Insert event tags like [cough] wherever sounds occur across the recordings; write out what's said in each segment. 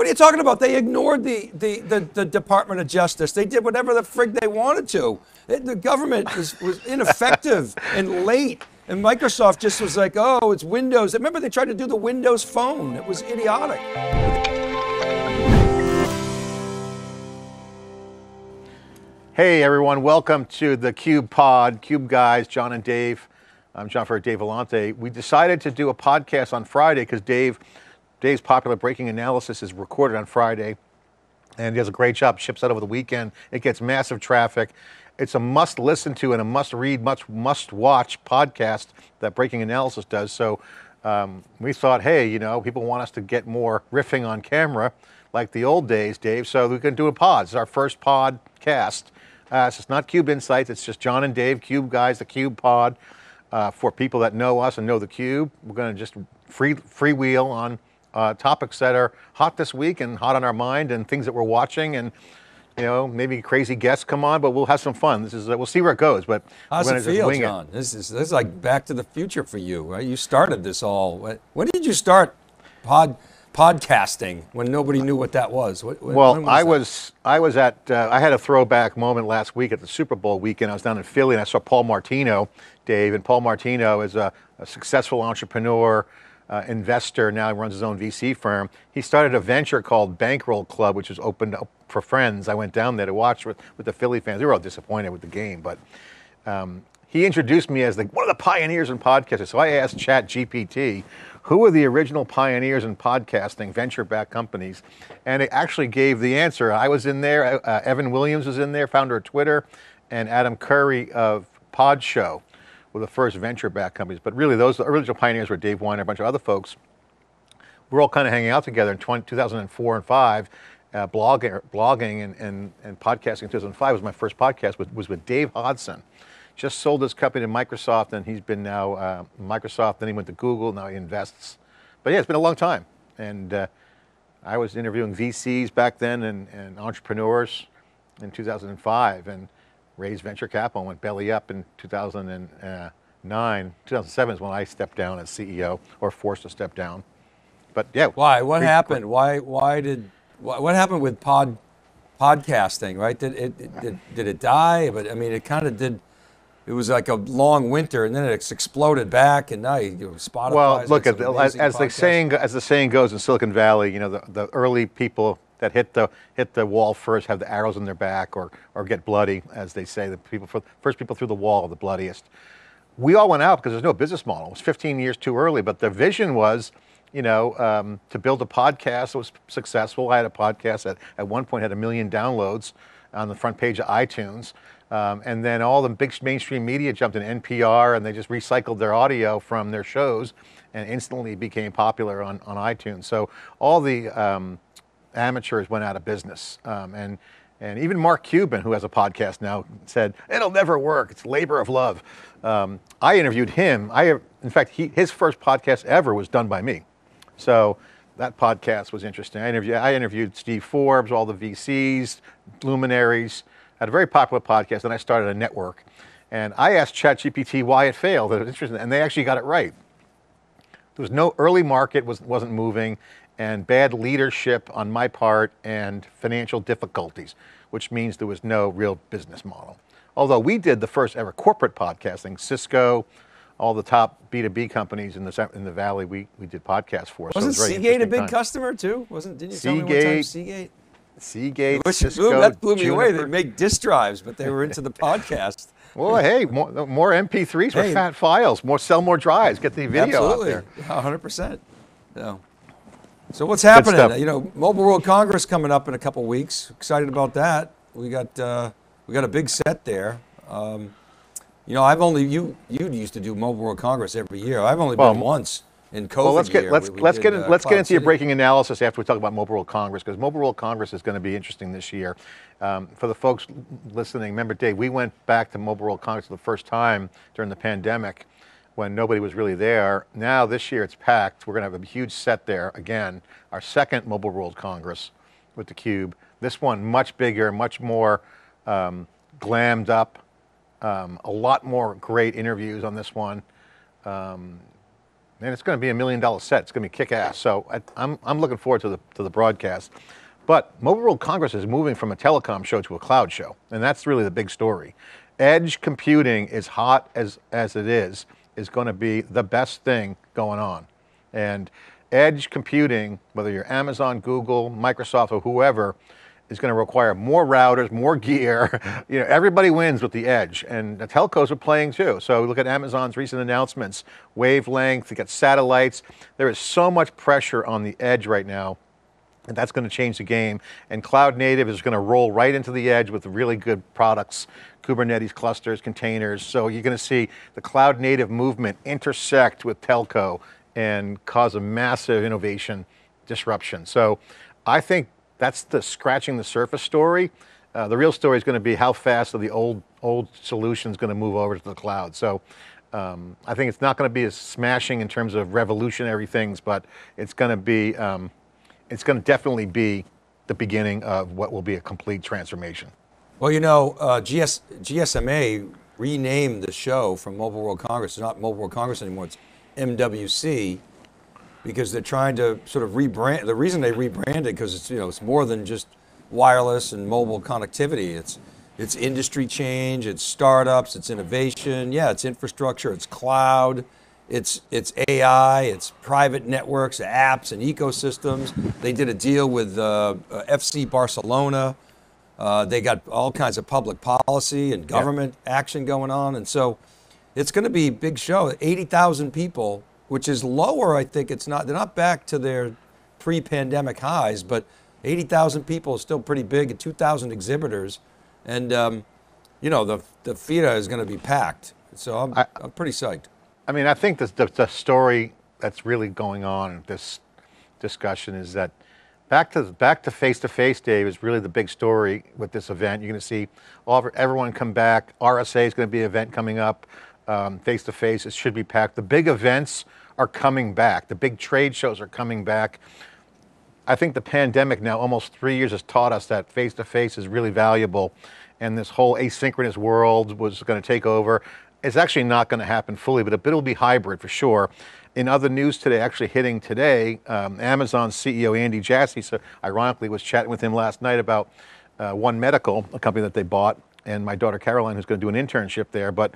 What are you talking about? They ignored the, the, the, the Department of Justice. They did whatever the frig they wanted to. It, the government was, was ineffective and late. And Microsoft just was like, oh, it's Windows. Remember, they tried to do the Windows phone. It was idiotic. Hey everyone, welcome to the Cube Pod, Cube guys, John and Dave. I'm John Furrier Dave Vellante. We decided to do a podcast on Friday because Dave, Dave's popular breaking analysis is recorded on Friday, and he does a great job. Ships out over the weekend. It gets massive traffic. It's a must listen to and a must read, much must watch podcast that Breaking Analysis does. So um, we thought, hey, you know, people want us to get more riffing on camera like the old days, Dave. So we can do a pod. It's our first podcast. Uh, so it's not Cube Insights. It's just John and Dave, Cube guys, the Cube Pod. Uh, for people that know us and know the Cube, we're going to just free freewheel on uh, topics that are hot this week and hot on our mind, and things that we're watching, and you know maybe crazy guests come on, but we'll have some fun. This is we'll see where it goes. But How's we're it feel, John? This is this is like Back to the Future for you, right? You started this all. When did you start pod podcasting? When nobody knew what that was. What, Well, when I that? was I was at uh, I had a throwback moment last week at the Super Bowl weekend. I was down in Philly and I saw Paul Martino, Dave, and Paul Martino is a, a successful entrepreneur, uh, investor. Now runs his own VC firm. He started a venture called Bankroll Club, which was opened up for friends. I went down there to watch with, with the Philly fans. They were all disappointed with the game, but um, he introduced me as the, one of the pioneers in podcasting. So I asked Chat GPT, who are the original pioneers in podcasting, venture-backed companies? And it actually gave the answer. I was in there, uh, Evan Williams was in there, founder of Twitter, and Adam Curry of Podshow were the first venture-backed companies. But really, those original pioneers were Dave Winer, a bunch of other folks. We were all kind of hanging out together in 20, 2004 and 5, uh, blogging, blogging and, and, and podcasting in 2005 was my first podcast, was, was with Dave Hodson just sold his company to Microsoft, and he's been now uh, Microsoft. Then he went to Google. Now he invests. But yeah, it's been a long time. And uh, I was interviewing VCs back then and, and entrepreneurs in 2005, and raised venture capital and went belly up in 2009. Uh, 2007 is when I stepped down as CEO or forced to step down. But yeah, Why? What happened? Why? Why did? What, what happened with pod podcasting? Right? Did it, it did, did it die? But I mean, it kind of did. It was like a long winter, and then it exploded back, and now you, Spotify. Well, look at the, as, as the saying. saying as the saying goes in Silicon Valley, you know, the, the early people that hit the hit the wall first have the arrows in their back or or get bloody, as they say. The people first people through the wall are the bloodiest. We all went out because there's no business model. It was 15 years too early, but the vision was, you know, um, to build a podcast that was successful. I had a podcast that at one point had a million downloads on the front page of iTunes. Um, and then all the big mainstream media jumped in NPR and they just recycled their audio from their shows and instantly became popular on, on iTunes. So all the um, amateurs went out of business. Um, and, and even Mark Cuban, who has a podcast now, said, it'll never work. It's labor of love. Um, I interviewed him. I, in fact, he, his first podcast ever was done by me. So that podcast was interesting. I interviewed, I interviewed Steve Forbes, all the VCs, luminaries, had a very popular podcast, and I started a network. And I asked ChatGPT why it failed. It was interesting, and they actually got it right. There was no early market was, wasn't moving, and bad leadership on my part, and financial difficulties, which means there was no real business model. Although we did the first ever corporate podcasting, Cisco, all the top B2B companies in the in the valley, we, we did podcasts for. Wasn't was Seagate a big time. customer too? Wasn't? Didn't you tell me one time Seagate, Seagate? Seagate, Which Cisco, blew, that blew me away. They make disk drives, but they were into the [laughs] podcast. Well, hey, more, more MP3s for Hey. fat files. More sell more drives. Get the video Absolutely, out there. hundred percent. So, so what's happening? You know, Mobile World Congress coming up in a couple weeks. Excited about that. We got uh, we got a big set there. Um, you know, I've only you you used to do Mobile World Congress every year. I've only Well, been once in COVID Well, let's get year. let's We- we let's did, get uh, let's get into your breaking analysis after we talk about Mobile World Congress because Mobile World Congress is going to be interesting this year. Um, for the folks listening, remember, Dave, we went back to Mobile World Congress for the first time during the pandemic when nobody was really there. Now this year it's packed. We're going to have a huge set there again. Our second Mobile World Congress with the Cube. This one much bigger, much more um, glammed up. Um, a lot more great interviews on this one. Um, and it's going to be a million dollar set. It's going to be kick ass. So I, I'm, I'm looking forward to the, to the broadcast. But Mobile World Congress is moving from a telecom show to a cloud show, and that's really the big story. Edge computing, as hot as, as it is, is going to be the best thing going on. And edge computing, whether you're Amazon, Google, Microsoft, or whoever, is going to require more routers, more gear. [laughs] you know, everybody wins with the edge, and the telcos are playing too. So look at Amazon's recent announcements, wavelength, you got satellites. There is so much pressure on the edge right now and that's going to change the game. And cloud native is going to roll right into the edge with really good products, Kubernetes clusters, containers. So you're going to see the cloud native movement intersect with telco and cause a massive innovation disruption. So I think that's the scratching the surface story. Uh, the real story is going to be how fast are the old old solutions going to move over to the cloud. So um, I think it's not going to be as smashing in terms of revolutionary things, but it's going to be um, it's going to definitely be the beginning of what will be a complete transformation. Well, you know, uh, GS, GSMA renamed the show from Mobile World Congress. It's not Mobile World Congress anymore. It's MWC because they're trying to sort of rebrand. The reason they rebranded because it's you know it's more than just wireless and mobile connectivity. It's it's industry change. It's startups. It's innovation. Yeah, it's infrastructure. It's cloud. It's, it's AI, it's private networks, apps, and ecosystems. They did a deal with uh, uh FC Barcelona. Uh, they got all kinds of public policy and government yeah. action going on. And so it's going to be a big show. 80,000 people, which is lower, I think. It's not, they're not back to their pre pandemic highs, but 80,000 people is still pretty big and 2,000 exhibitors. And, um, you know, the, the FIRA is going to be packed. So I'm, I, I'm pretty psyched. I mean, I think the, the, the story that's really going on in this discussion is that back to back to face to face, Dave, is really the big story with this event. You're going to see all everyone come back. RSA is going to be an event coming up. Face to face, it should be packed. The big events are coming back. The big trade shows are coming back. I think the pandemic now, almost three years, has taught us that face to face is really valuable, and this whole asynchronous world was going to take over. It's actually not going to happen fully, but it will be hybrid for sure. In other news today, actually hitting today, um, Amazon CEO Andy Jassy, so ironically, was chatting with him last night about uh, One Medical, a company that they bought, and my daughter Caroline, who's going to do an internship there. But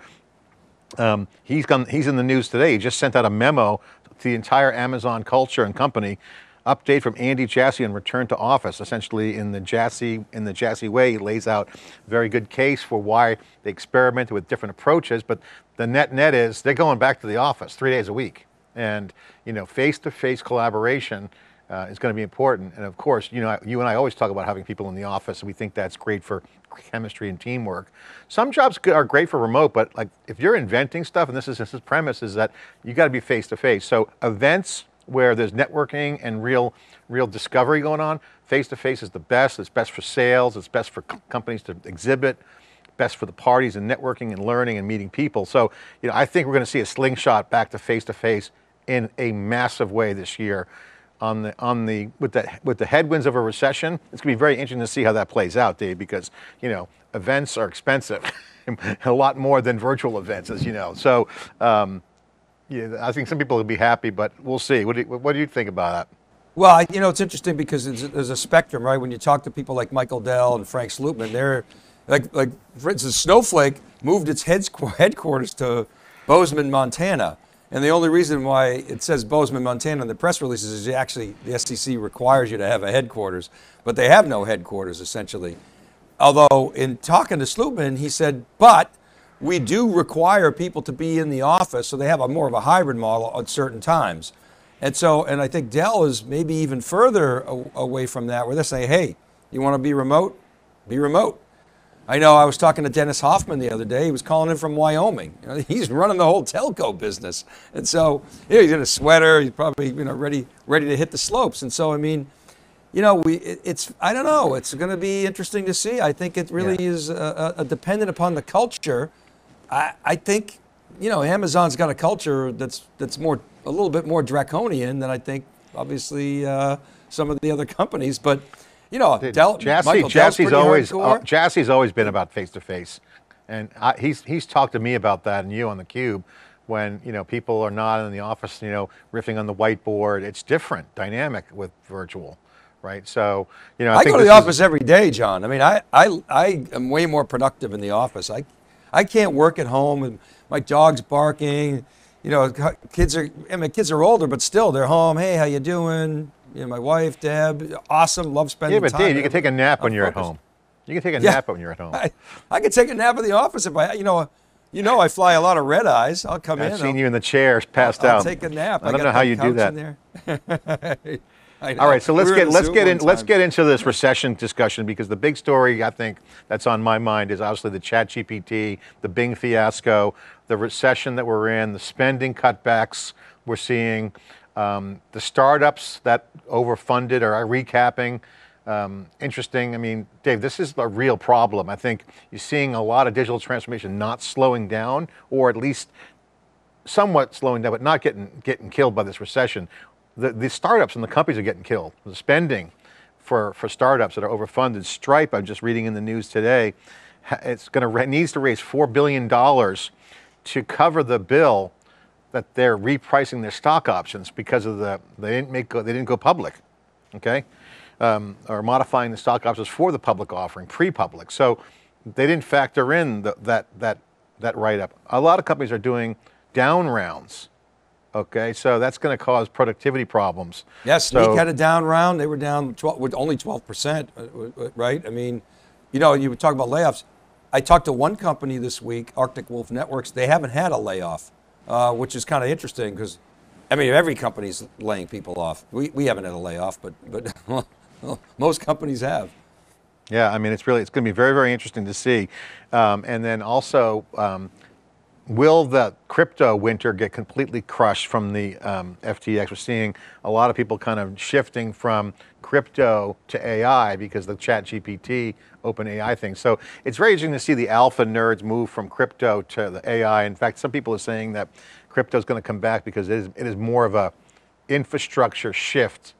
um, he's, gone, he's in the news today. He just sent out a memo to the entire Amazon culture and company update from Andy Jassy on return to office. Essentially, in the Jassy in the Jassy way, he lays out a very good case for why they experimented with different approaches. But the net net is they're going back to the office three days a week, and you know, face-to-face collaboration. Uh, is going to be important. And of course, you know, you and I always talk about having people in the office, and we think that's great for chemistry and teamwork. Some jobs are great for remote, but like if you're inventing stuff, and this is this is premise is that you got to be face to face. So events where there's networking and real, real discovery going on. Face to face is the best. It's best for sales. It's best for companies to exhibit. Best for the parties and networking and learning and meeting people. So, you know, I think we're going to see a slingshot back to face to face in a massive way this year. On the on the with the with the headwinds of a recession, it's going to be very interesting to see how that plays out, Dave. Because you know, events are expensive, [laughs] a lot more than virtual events, as you know. So. Um, yeah, I think some people will be happy, but we'll see. What do you, what do you think about that? Well, you know, it's interesting because there's a spectrum, right? When you talk to people like Michael Dell and Frank Slootman, they're like, like for instance, Snowflake moved its [laughs] headquarters to Bozeman, Montana. And the only reason why it says Bozeman, Montana in the press releases is actually the SEC requires you to have a headquarters, but they have no headquarters essentially. Although in talking to Slootman, he said, but we do require people to be in the office, so they have a more of a hybrid model at certain times. And so, and I think Dell is maybe even further away from that, where they say, hey, you want to be remote? Be remote. I know I was talking to Dennis Hoffman the other day. He was calling in from Wyoming. You know, he's running the whole telco business. And so, you know, he's in a sweater. He's probably, you know, ready, ready to hit the slopes. And so, I mean, you know, we it, it's I don't know. It's going to be interesting to see. I think it really yeah. is uh, uh, dependent upon the culture I, I think, you know, Amazon's got a culture that's that's more a little bit more draconian than I think, obviously, uh, some of the other [laughs] companies. But you know, Dell, Jassy, Michael Jassy's always uh, Jassy's always been about face to face, and I, he's he's talked to me about that and you on the cube. when you know people are not in the office, you know, riffing on the whiteboard. It's different, dynamic with virtual, right? So you know, I, I think go to the office every day, John. I mean, I, I, I am way more productive in the office. I, I can't work at home and my dog's barking. You know, kids are. I mean, kids are older, but still, they're home. Hey, how you doing? You know, my wife, Deb, awesome. Love spending Yeah, but time. Dave, you can take a nap when you're at home. You can take a Yeah. nap when you're at home. [laughs] I, I could take a nap in the office if I, you know, you know, I fly a lot of red eyes. I'll come in. I've seen I'll, you in the chairs, passed I'll out. take a nap. I don't know how you do that. in there. [laughs] I All right, so let's We get let's get in one let's get into this recession discussion because the big story I think that's on my mind is obviously the Chat GPT, the Bing fiasco, the recession that we're in, the spending cutbacks we're seeing, um, the startups that overfunded are recapping. Um, interesting. I mean, Dave, this is a real problem. I think you're seeing a lot of digital transformation not slowing down, or at least somewhat slowing down, but not getting getting killed by this recession. The, the startups and the companies are getting killed. The spending for, for startups that are overfunded. Stripe, I'm just reading in the news today, it's going to needs to raise four billion dollars to cover the bill that they're repricing their stock options because of the they didn't make go, they didn't go public, okay, um, or modifying the stock options for the public offering, pre-public. So they didn't factor in the, that that that write-up. A lot of companies are doing down rounds, okay, so that's going to cause productivity problems. Yeah, Snyk had a down round. They were down 12, with only 12%, uh, right? I mean, you know, you were talking about layoffs. I talked to one company this week, Arctic Wolf Networks. They haven't had a layoff, uh, which is kind of interesting because, I mean, every company's laying people off. We, we haven't had a layoff, but, but [laughs] most companies have. Yeah, I mean, it's really it's going to be very very interesting to see, um, and then also. Um, Will the crypto winter get completely crushed from the um, FTX? We're seeing a lot of people kind of shifting from crypto to AI because the Chat GPT, Open AI thing. So it's very interesting to see the alpha nerds move from crypto to the AI. In fact, some people are saying that crypto is going to come back because it is, it is more of a infrastructure shift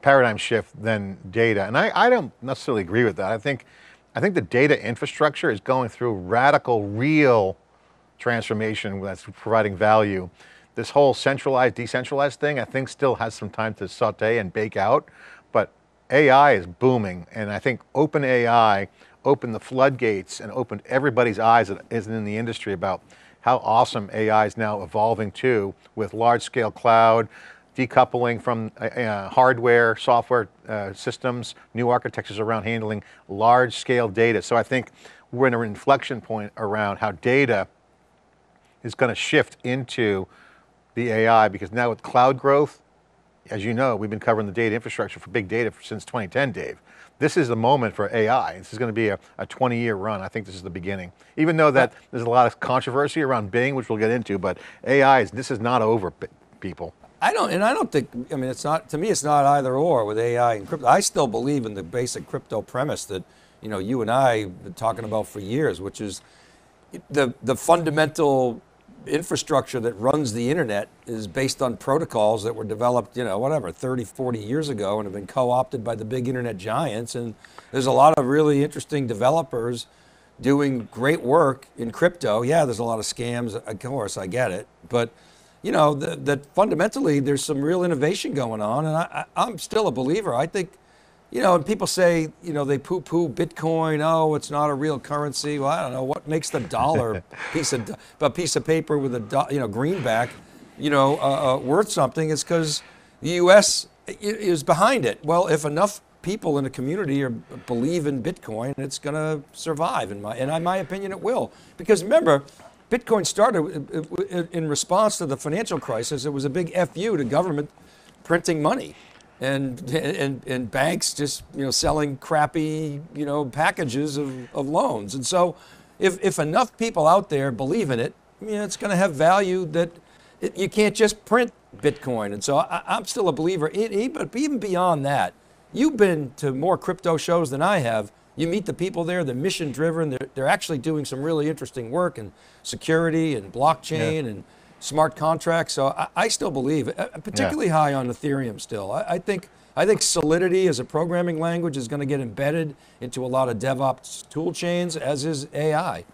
paradigm shift than data. And I, I don't necessarily agree with that. I think, I think the data infrastructure is going through radical, real transformation that's providing value. This whole centralized, decentralized thing, I think still has some time to saute and bake out, but AI is booming. And I think open AI opened the floodgates and opened everybody's eyes that isn't in the industry about how awesome AI is now evolving to with large scale cloud, decoupling from uh, uh, hardware, software uh, systems, new architectures around handling large scale data. So I think we're in an inflection point around how data is going to shift into the AI because now with cloud growth, as you know, we've been covering the data infrastructure for big data for, since 2010, Dave. This is the moment for AI. This is going to be a, a 20 year run. I think this is the beginning. Even though that there's a lot of controversy around Bing, which we'll get into, but AI is, this is not over, people. I don't, and I don't think. I mean, it's not to me. It's not either or with AI and crypto. I still believe in the basic crypto premise that you know you and I have been talking about for years, which is the the fundamental infrastructure that runs the internet is based on protocols that were developed, you know, whatever, 30, 40 years ago and have been co-opted by the big internet giants. And there's a lot of really interesting developers doing great work in crypto. Yeah, there's a lot of scams, of course, I get it. But, you know, that fundamentally there's some real innovation going on. And I, I, I'm still a believer. I think, you know, and people say, you know, they poo poo Bitcoin. Oh, it's not a real currency. Well, I don't know. What makes the dollar [laughs] piece of a piece of paper with a do- you know greenback, you know, uh, uh, worth something? It's because the U.S. is behind it. Well, if enough people in a community are, believe in Bitcoin, it's going to survive. In my and in my opinion, it will. Because remember, Bitcoin started i- i- in response to the financial crisis. It was a big fu to government printing money and, and, and banks just you know selling crappy you know packages of, of loans. And so if, if enough people out there believe in it, you know, it's going to have value that it, you can't just print Bitcoin. And so I, I'm still a believer. But even beyond that, you've been to more crypto shows than I have. You meet the people there, they're mission driven. They're, they're actually doing some really interesting work in security and blockchain and smart contracts. So I, I still believe, uh, particularly high on Ethereum still. I, I think I think Solidity as a programming language is going to get embedded into a lot of DevOps tool chains, as is AI.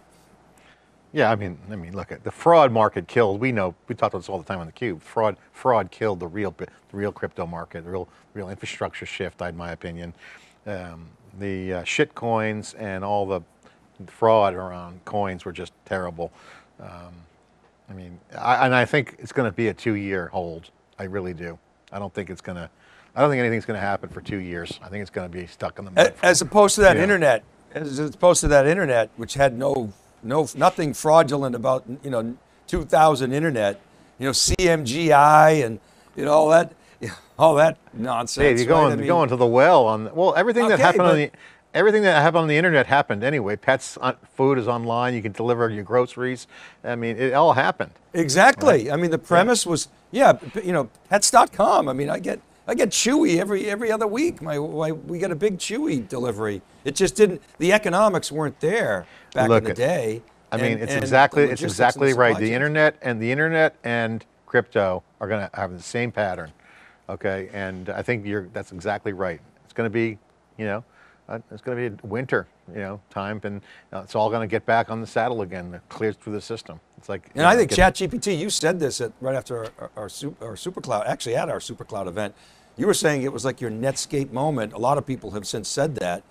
Yeah, I mean, I mean, look at the fraud market killed. We know we talk about this all the time on the cube. Fraud, fraud killed the real, the real crypto market, the real, real infrastructure shift. In my opinion, um, the uh, shit coins and all the fraud around coins were just terrible. Um, I mean, I, and I think it's going to be a two-year hold. I really do. I don't think it's going to. I don't think anything's going to happen for two years. I think it's going to be stuck in the mud. As opposed to that Yeah. internet, as opposed to that internet, which had no, no, nothing fraudulent about, you know, 2000 internet, you know, CMGI and, you know, all that, [laughs] all that nonsense. Dave, you're right? going, I mean, going to the well on well everything that Okay, happened on but- the everything that happened on the internet happened anyway. Pets on, food is online. You can deliver your groceries. I mean, it all happened. Exactly. I mean, the premise was, yeah, you know, pets.com. I mean, I get I get Chewy every every other week. My, my we get a big Chewy delivery. It just didn't. The economics weren't there back Look in the at- day. I mean, it's exactly it's exactly right. The internet and the internet and crypto are going to have the same pattern. Okay, and I think you're that's exactly right. It's going to be, you know, uh, it's going to be a winter, you know, time, and uh, it's all going to get back on the saddle again. It clears through the system. It's like, And I know, think ChatGPT, you said this at, right after our, our, our, super, our SuperCloud, actually at our SuperCloud event. You were saying it was like your Netscape moment. A lot of people have since said that.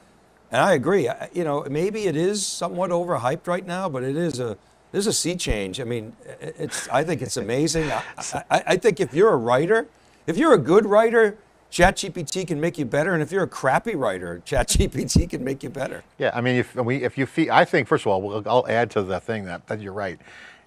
And I agree. I, you know, maybe it is somewhat overhyped right now, but it is a there's a sea change. I mean, i- it's I think it's amazing. I, I, I think if you're a writer, if you're a good writer, ChatGPT can make you better. And if you're a crappy writer, [laughs] ChatGPT can make you better. Yeah, I mean, if we, if you feed, I think first of all, I'll add to the thing that, that you're right.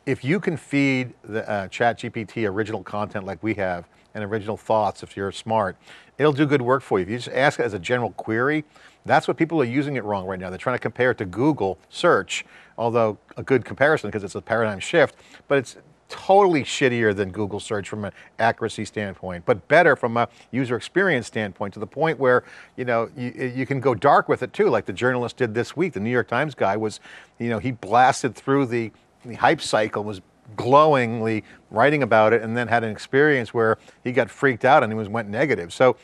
If you can feed the uh, ChatGPT original content like we have and original thoughts, if you're smart, it'll do good work for you. If you just ask it as a general query, that's what people are using it wrong right now. They're trying to compare it to Google search, although a good comparison because it's a paradigm shift, but it's totally shittier than Google search from an accuracy standpoint, but better from a user experience standpoint to the point where, you know, you, you can go dark with it too, like the journalist did this week. The New York Times guy was, you know, he blasted through the, the hype cycle, was glowingly writing about it, and then had an experience where he got freaked out and he was went negative. So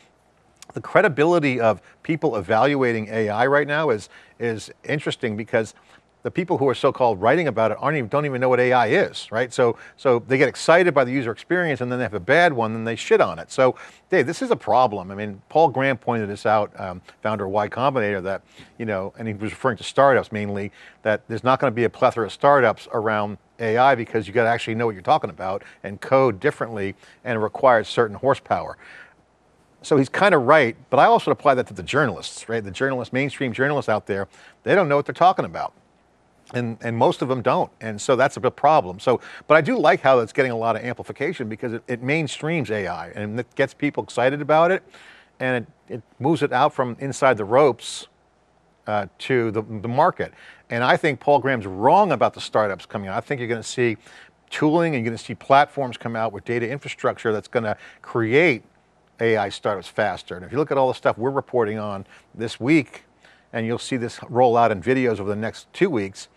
the credibility of people evaluating AI right now is is interesting because the people who are so-called writing about it aren't even, don't even know what AI is, right? So so they get excited by the user experience and then they have a bad one, then they shit on it. So Dave, this is a problem. I mean, Paul Graham pointed this out, um, founder of Y Combinator, that you know, and he was referring to startups mainly, that there's not going to be a plethora of startups around AI because you got to actually know what you're talking about and code differently, and it requires certain horsepower. So he's kind of right, but I also apply that to the journalists, right? The journalists, mainstream journalists out there, they don't know what they're talking about. And, and most of them don't. And so that's a big problem. So, but I do like how it's getting a lot of amplification because it, it mainstreams AI and it gets people excited about it and it, it moves it out from inside the ropes uh, to the, the market. And I think Paul Graham's wrong about the startups coming out. I think you're going to see tooling and you're going to see platforms come out with data infrastructure that's going to create AI startups faster. And if you look at all the stuff we're reporting on this week, and you'll see this roll out in videos over the next two weeks,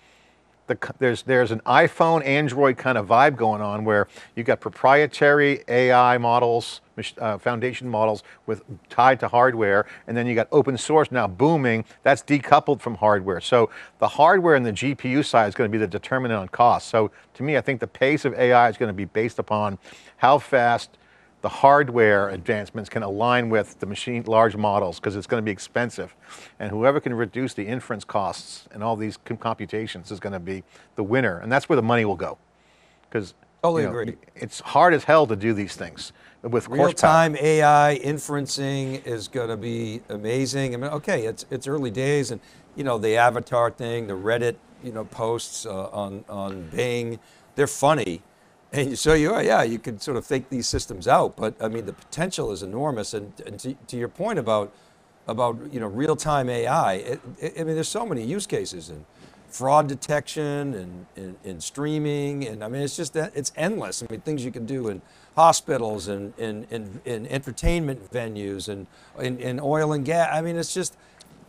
the, there's, there's an iPhone, Android kind of vibe going on where you've got proprietary AI models, uh, foundation models with tied to hardware, and then you got open source now booming. That's decoupled from hardware. So the hardware and the GPU side is going to be the determinant on cost. So to me, I think the pace of AI is going to be based upon how fast the hardware advancements can align with the machine large models because it's going to be expensive. And whoever can reduce the inference costs and all these com- computations is going to be the winner. And that's where the money will go. Because Totally agree. it's hard as hell to do these things with Real time AI inferencing is going to be amazing. I mean, okay, it's it's early days, and you know the avatar thing, the Reddit, you know, posts uh, on on Bing, they're funny, and so you are, yeah you could sort of fake these systems out, but I mean the potential is enormous. And, and to, to your point about about you know real time AI, it, it, I mean there's so many use cases and fraud detection and, and, and streaming and I mean it's just it's endless. I mean things you can do in hospitals and in, in, in entertainment venues and in, in oil and gas. I mean it's just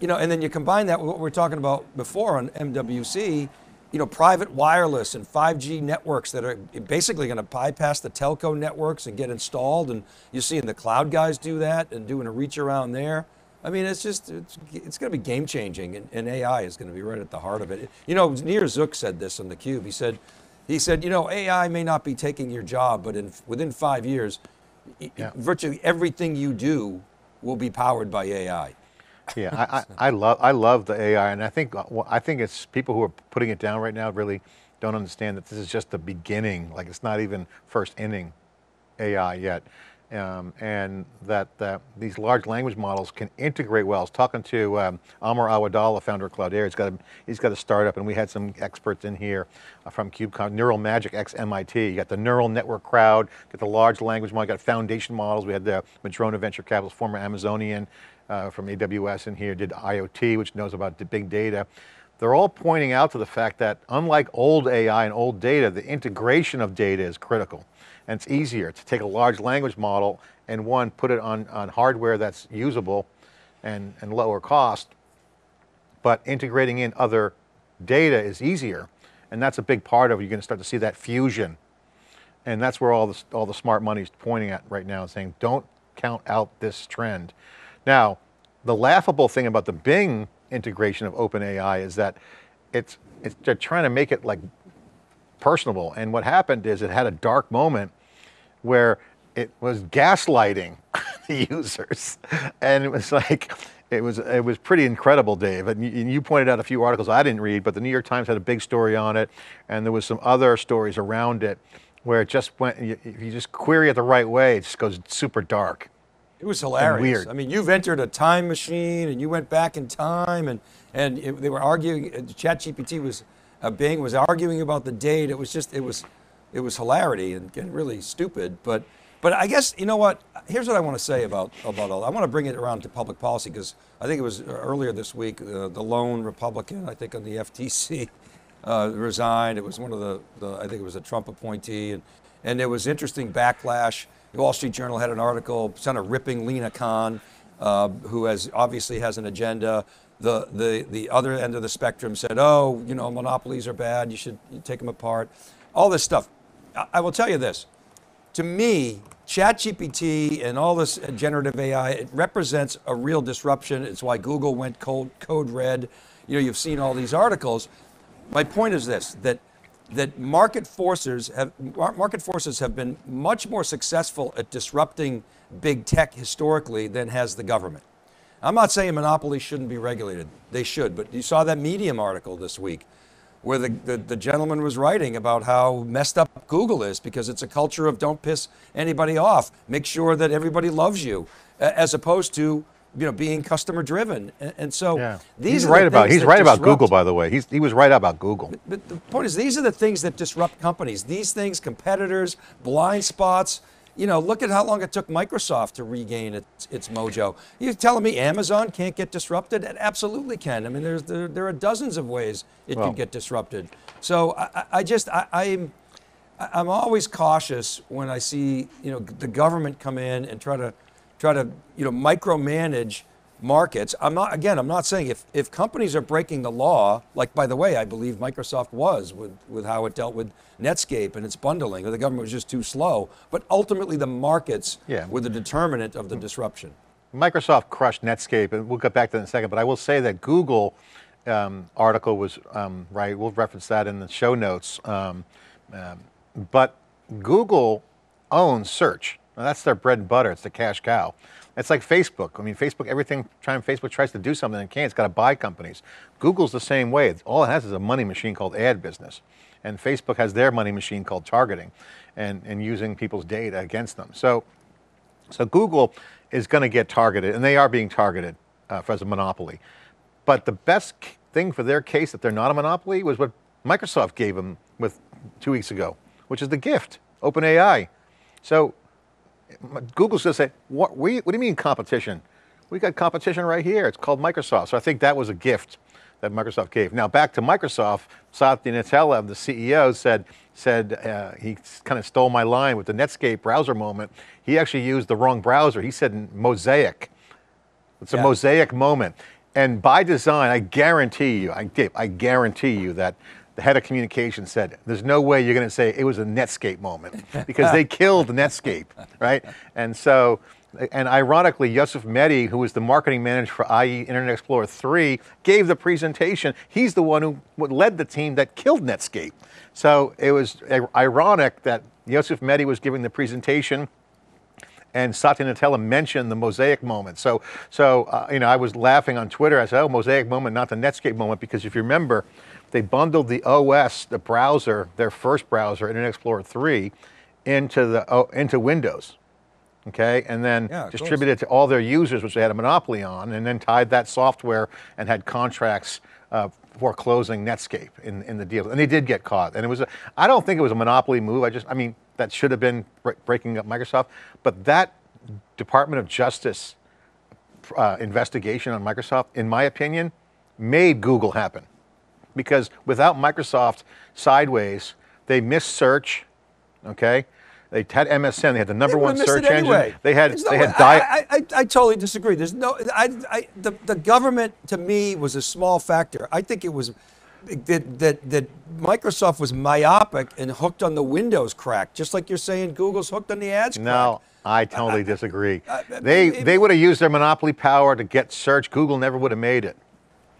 you know and then you combine that with what we we're talking about before on MWC, you know private wireless and 5G networks that are basically going to bypass the telco networks and get installed and you're seeing the cloud guys do that and doing a reach around there. I mean, it's just, it's, it's going to be game changing, and, and AI is going to be right at the heart of it. You know, Nir Zook said this on theCUBE. He said, he said, you know, AI may not be taking your job, but in, within five years, yeah. virtually everything you do will be powered by AI. Yeah, I, I, [laughs] I, love I love the AI, and I think I think it's people who are putting it down right now really don't understand that this is just the beginning. Like it's not even first inning AI yet um, and that, that these large language models can integrate well. I was talking to um, Amr Awadallah, founder of Cloudera. He's got, a, he's got a startup and we had some experts in here uh, from KubeCon, Neural Magic x MIT. You got the neural network crowd, got the large language model, you got foundation models. We had the Madrona Venture Capital's former Amazonian uh, from AWS in here, did IoT, which knows about the big data. They're all pointing out to the fact that unlike old AI and old data, the integration of data is critical and it's easier to take a large language model and one, put it on, on hardware that's usable and, and lower cost, but integrating in other data is easier. And that's a big part of. You're going to start to see that fusion. And that's where all the, all the smart money is pointing at right now, and saying don't count out this trend. Now, the laughable thing about the Bing integration of OpenAI is that it's, it's they're trying to make it like personable. And what happened is it had a dark moment where it was gaslighting [laughs] the users. And it was like, it was, it was pretty incredible, Dave. And you, and you, pointed out a few articles I didn't read, but the New York Times had a big story on it, and there was some other stories around it where it just went, if you just query it the right way, it just goes super dark. It was hilarious. weird. I mean, you've entered a time machine and you went back in time and, and it, they were arguing, ChatGPT was, uh, Bing was arguing about the date. It was just, it was, it was hilarity and, and really stupid. But but I guess you know what? Here's what I want to say about about all. I want to bring it around to public policy because I think it was earlier this week uh, the lone Republican I think on the FTC [laughs] uh, resigned. It was one of the, the I think it was a Trump appointee and and there was interesting backlash. The Wall Street Journal had an article kind of ripping Lina Khan, uh, who has obviously has an agenda. The, the, the other end of the spectrum said, oh, you know, monopolies are bad, you should take them apart. All this stuff. I will tell you this. To me, ChatGPT and all this generative AI, it represents a real disruption. It's why Google went cold, code red. You know, you've seen all these articles. My point is this, that that market forces have market forces have been much more successful at disrupting big tech historically than has the government. I'm not saying monopolies shouldn't be regulated. They should, but you saw that Medium article this week where the, the, the, gentleman was writing about how messed up Google is because it's a culture of don't piss anybody off. Make sure that everybody loves you, as opposed to you know being customer driven. And, and so yeah. these he's right about he's right about Google by the way. He's, he was right about Google. But, but the point is these are the things that disrupt companies. These things, competitors, blind spots you know, look at how long it took Microsoft to regain its, its mojo. You're telling me Amazon can't get disrupted? It absolutely can. I mean, there's, there, there are dozens of ways it well, can get disrupted. So I, I just, I, I'm, I'm always cautious when I see, you know, the government come in and try to, try to, you know, micromanage markets. I'm not, again, I'm not saying if, if companies are breaking the law, like by the way, I believe Microsoft was with, with how it dealt with Netscape and its bundling, or the government was just too slow. But ultimately the markets yeah. were the determinant of the disruption. Microsoft crushed Netscape, and we'll get back to that in a second, but I will say that Google um, article was um, right, we'll reference that in the show notes. Um, um but Google owns search. Now, that's their bread and butter, it's the cash cow. It's like Facebook. I mean, Facebook, everything time Facebook tries to do something and can't, it's got to buy companies. Google's the same way. All it has is a money machine called ad business. And Facebook has their money machine called targeting and, and using people's data against them. So, so Google is going to get targeted, and they are being targeted uh, as a monopoly. But the best thing for their case that they're not a monopoly was what Microsoft gave them with two weeks ago, which is the gift, OpenAI. So Google's going to say, what, what do you mean competition? We got competition right here. It's called Microsoft. So I think that was a gift that Microsoft gave. Now back to Microsoft, Satya Nadella, the CEO, said, said uh, he kind of stole my line with the Netscape browser moment. He actually used the wrong browser. He said Mosaic. It's a yeah. Mosaic moment. And by design, I guarantee you, I, I guarantee you that the head of communications said, there's no way you're going to say it was a Netscape moment because they killed Netscape, right? And so, And ironically, Yusuf Mehdi, who was the marketing manager for IE Internet Explorer 3, gave the presentation. He's the one who led the team that killed Netscape. So it was ironic that Yusuf Mehdi was giving the presentation and Satya Nadella mentioned the Mosaic moment. So, so uh, you know, I was laughing on Twitter. I said, "Oh, Mosaic moment, not the Netscape moment," because if you remember, they bundled the OS, the browser, their first browser, Internet Explorer 3, into the oh, into Windows. Okay, and then Yeah, distributed to all their users, which they had a monopoly on, and then tied that software and had contracts uh, foreclosing Netscape in, in the deal. And they did get caught. And it was, a, I don't think it was a monopoly move. I just, I mean, that should have been bre- breaking up Microsoft. But that Department of Justice uh, investigation on Microsoft, in my opinion, made Google happen. Because without Microsoft sideways, they missed search, okay? They had MSN. They had the number one search anyway. engine. They had no they way- had I, I, I, totally disagree. There's no. I, I, the, the government to me was a small factor. I think it was that that that Microsoft was myopic and hooked on the Windows crack, just like you're saying Google's hooked on the ads. No, I totally disagree. I- they it- they would have used their monopoly power to get search. Google never would have made it.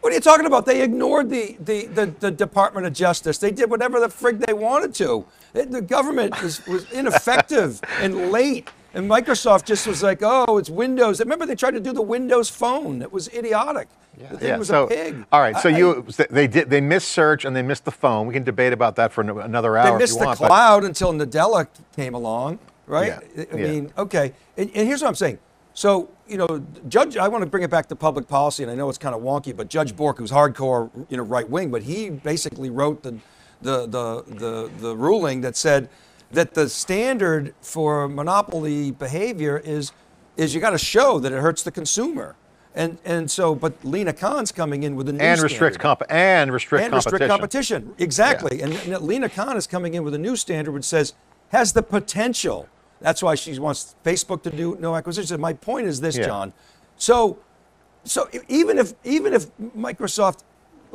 What are you talking about? They ignored the, the, the, the Department of Justice. They did whatever the frig they wanted to. It- the government was, was ineffective and late. And Microsoft just was like, oh, it's Windows. Remember, they tried to do the Windows phone. It was idiotic. The thing was so a pig. all right. So I- you they did they missed search and they missed the phone. We can debate about that for an- another They hour if missed you the want. but- cloud until Nadella came along, right? Yeah, I yeah. mean, okay. And, and here's what I'm saying. So, you know, Judge, I want to bring it back to public policy, and I know it's kind of wonky, but Judge Bork, who's hardcore, you know, right wing, but he basically wrote the, the, the, the, the ruling that said that the standard for monopoly behavior is, is you got to show that it hurts the consumer. And, and so, but Lina Khan's coming in with a new and restrict standard comp and restrict and competition. restrict competition. Exactly. And, and Lina Khan is coming in with a new standard which says has the potential. That's why she wants Facebook to do no acquisitions. My point is this, Yeah. John. So, so even if even if Microsoft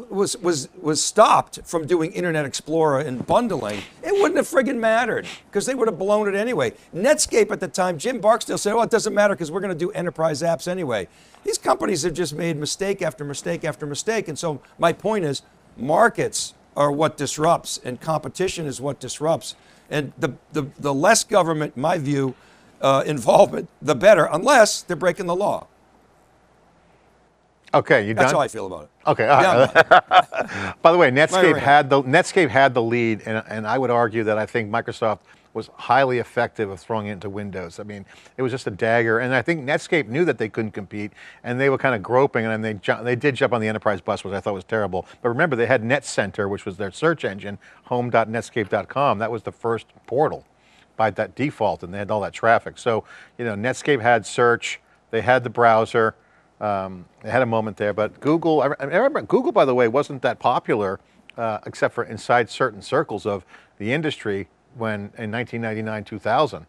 was was was stopped from doing Internet Explorer and bundling, it wouldn't have friggin' mattered because they would have blown it anyway. Netscape at the time, Jim Barksdale said, "Oh, it doesn't matter because we're going to do enterprise apps anyway." These companies have just made mistake after mistake after mistake, and so my point is, markets are what disrupts, and competition is what disrupts. And the the, the less government, my view, uh, involvement, the better, unless they're breaking the law. Okay, you That's done? how I feel about it. Okay. Yeah, right. I'm done. [laughs] By the way, Netscape had the Netscape had the lead, and, and I would argue that I think Microsoft was highly effective of throwing it into Windows. I mean, it was just a dagger, and I think Netscape knew that they couldn't compete, and they were kind of groping, and they they did jump on the enterprise bus, which I thought was terrible. But remember, they had NetCenter, which was their search engine, home.netscape.com. That was the first portal by that default, and they had all that traffic. So, you know, Netscape had search, they had the browser, um, they had a moment there. But Google, I, I remember Google, by the way, wasn't that popular, uh, except for inside certain circles of the industry when in 1999, 2000,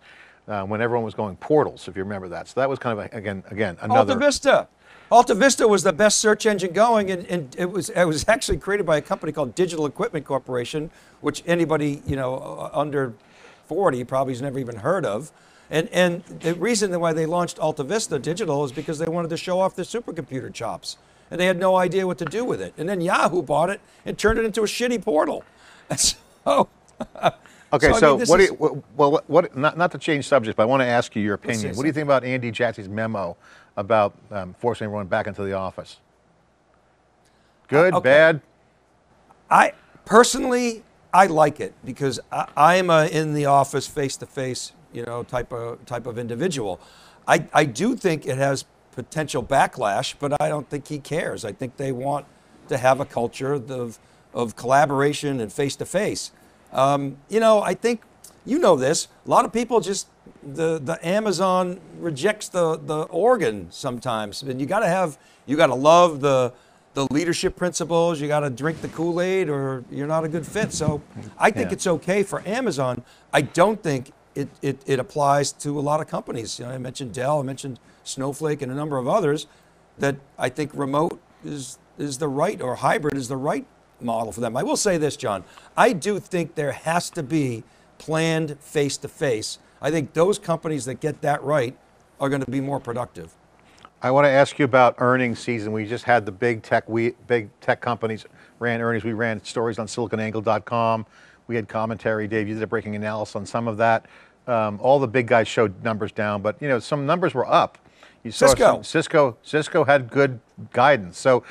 uh, when everyone was going portals, if you remember that. So that was kind of a, again, again another. Alta Vista. Alta Vista was the best search engine going, and, and it was it was [laughs] actually created by a company called Digital Equipment Corporation, which anybody you know under 40 probably has never even heard of. And and the reason why they launched Alta Vista Digital is because they wanted to show off their supercomputer chops, and they had no idea what to do with it. And then Yahoo bought it and turned it into a shitty portal. And [laughs] so. [laughs] Okay, I mean, so, what, do you, well, what, what, not, not to change subjects, but I want to ask you your opinion. What do you think about Andy Jassy's memo about um, forcing everyone back into the office? Good, okay. bad? I personally, I like it because I, I'm a in the office, face to face, you know, type of type of individual. I, I do think it has potential backlash, but I don't think he cares. I think they want to have a culture of of collaboration and face to face. Um, you know, I think you know this. A lot of people just the the Amazon rejects the the organ sometimes, and you got to have you got to love the the leadership principles. You got to drink the Kool Aid, or you're not a good fit. So I think Yeah. it's okay for Amazon. I don't think it, it, it applies to a lot of companies. You know, I mentioned Dell, I mentioned Snowflake, and a number of others. That I think remote is is the right or hybrid is the right model for them. I will say this, John. I do think there has to be planned face to face. I think those companies that get that right are going to be more productive. I want to ask you about earnings season. We just had the big tech, we, big tech companies ran earnings. We ran stories on siliconangle.com. We had commentary. Dave, you did a breaking analysis on some of that. Um, all the big guys showed numbers down, but you know some numbers were up. You saw Cisco. some- Cisco, Cisco had good guidance. So,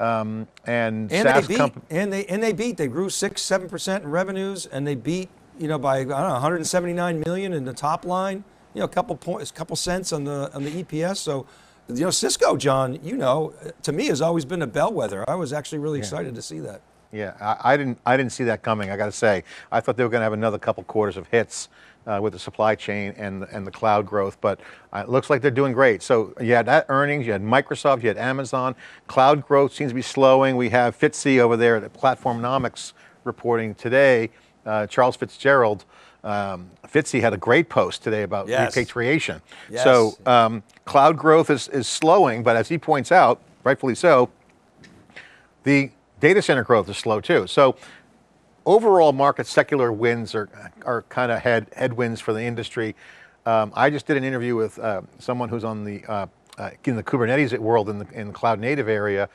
um, and, And SaaS they beat. comp- and they and they beat. They grew six, seven percent in revenues, and they beat. You know, by I don't know, 179 million in the top line. You know, a couple points, a couple cents on the on the EPS. So, you know, Cisco, John, you know, to me has always been a bellwether. I was actually really excited to see that. Yeah, I, I didn't. I didn't see that coming. I got to say, I thought they were going to have another couple quarters of hits uh, with the supply chain and and the cloud growth, but uh, it looks like they're doing great. So you had that earnings, you had Microsoft, you had Amazon. Cloud growth seems to be slowing. We have Fitzy over there at Platformonomics reporting today. Uh, Charles Fitzgerald. Um, Fitzy had a great post today about Yes. repatriation. Yes. So um, cloud growth is, is slowing, but as he points out, rightfully so, the data center growth is slow too. So overall market secular winds are, are kind of head, headwinds for the industry. Um, I just did an interview with uh, someone who's on the, uh, uh, in the Kubernetes world in the, in the cloud native area.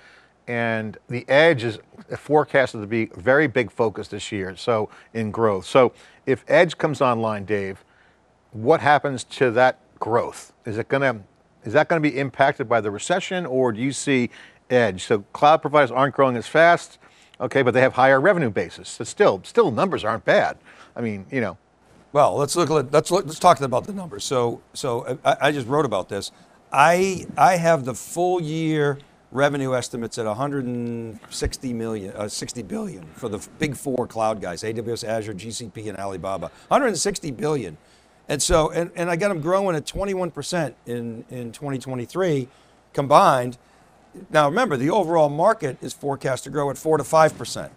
And the edge is forecasted to be very big focus this year, so in growth. So if edge comes online, Dave, what happens to that growth? Is it going to is that going to be impacted by the recession, or do you see edge? So cloud providers aren't growing as fast, okay, but they have higher revenue bases. So still, still numbers aren't bad. I mean, you know, Well, let's look at let's look, let's talk about the numbers. So so I, I just wrote about this. I I have the full year revenue estimates at 160 million, uh, 60 billion for the big four cloud guys: AWS, Azure, GCP, and Alibaba. 160 billion, and so and, and I got them growing at 21 percent in in 2023 combined. Now remember, the overall market is forecast to grow at four to five percent.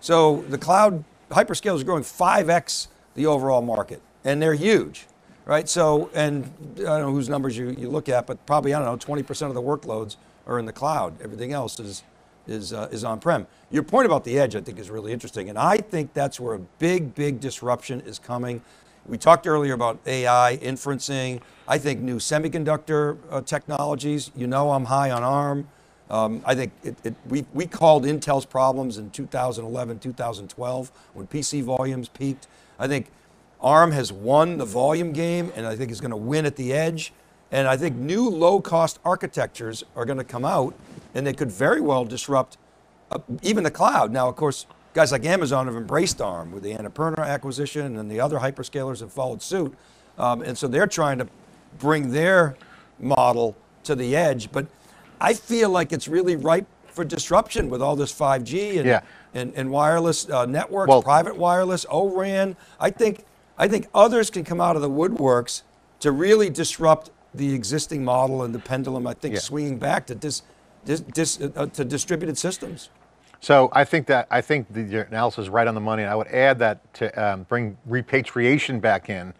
So the cloud hyperscale is growing 5x the overall market, and they're huge, right? So, and I don't know whose numbers you, you look at, but probably I don't know 20% of the workloads are in the cloud. Everything else is is uh, is on-prem. Your point about the edge, I think, is really interesting, and I think that's where a big, big disruption is coming. We talked earlier about AI inferencing. I think new semiconductor uh, technologies. You know, I'm high on ARM. Um, I think it, it, we, we called Intel's problems in 2011, 2012 when PC volumes peaked. I think ARM has won the volume game and I think is going to win at the edge. And I think new low cost architectures are going to come out and they could very well disrupt uh, even the cloud. Now, of course, guys like Amazon have embraced ARM with the Annapurna acquisition and the other hyperscalers have followed suit. Um, and so they're trying to bring their model to the edge. But I feel like it's really ripe for disruption with all this 5G and, Yeah. and, and wireless uh, networks, Well- private wireless, ORAN. I think, I think others can come out of the woodworks to really disrupt the existing model and the pendulum, I think, Yeah. swinging back to, dis, dis, dis, uh, to distributed systems. So I think that I think the, your analysis is right on the money. And I would add that to um, bring repatriation back in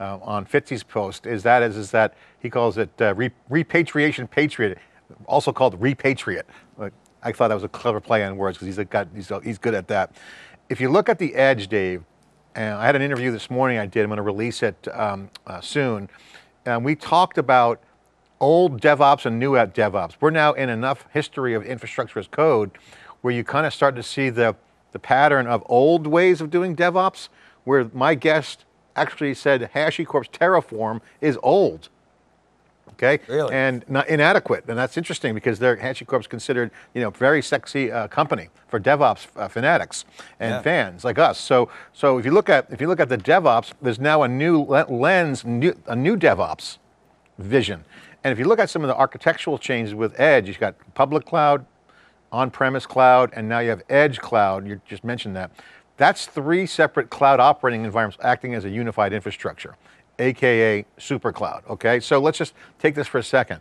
uh, on Fitzy's post is that is, is that he calls it uh, re, repatriation patriot, also called repatriate. I thought that was a clever play on words because he's got he's, he's good at that. If you look at the edge, Dave, and I had an interview this morning. I did. I'm going to release it um, uh, soon, and we talked about old DevOps and new at DevOps. We're now in enough history of infrastructure as code where you kind of start to see the, the pattern of old ways of doing DevOps, where my guest actually said HashiCorp's Terraform is old. Okay, Really? and not inadequate, and that's interesting because they're HashiCorp's considered, you know, very sexy uh, company for DevOps uh, fanatics and Yeah. fans like us. So, so if you look at if you look at the DevOps, there's now a new lens, new, a new DevOps vision. And if you look at some of the architectural changes with Edge, you've got public cloud, on-premise cloud, and now you have Edge cloud. You just mentioned that. That's three separate cloud operating environments acting as a unified infrastructure, AKA super cloud. Okay, so let's just take this for a second.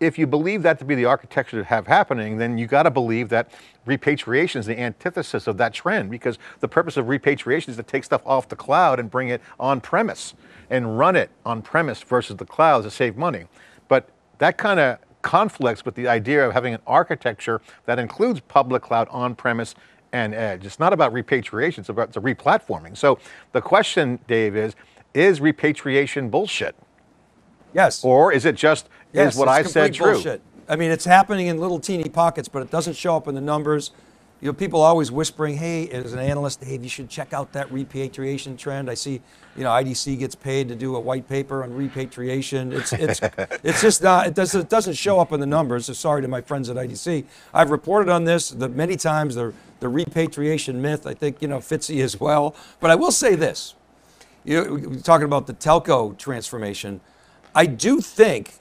If you believe that to be the architecture to have happening, then you got to believe that repatriation is the antithesis of that trend because the purpose of repatriation is to take stuff off the cloud and bring it on premise and run it on premise versus the cloud to save money. But that kind of conflicts with the idea of having an architecture that includes public cloud on premise and edge. It's not about repatriation, it's about the replatforming. So the question, Dave, is is repatriation bullshit? Yes. Or is it just Yes, is what I said true? Bullshit. I mean, it's happening in little teeny pockets, but it doesn't show up in the numbers. You know, people always whispering, "Hey, as an analyst, Dave, you should check out that repatriation trend." I see, you know, IDC gets paid to do a white paper on repatriation. It's it's [laughs] it's just not. It doesn't it doesn't show up in the numbers. So sorry to my friends at IDC. I've reported on this the many times. The the repatriation myth. I think you know Fitzy as well. But I will say this. You know, talking about the telco transformation. I do think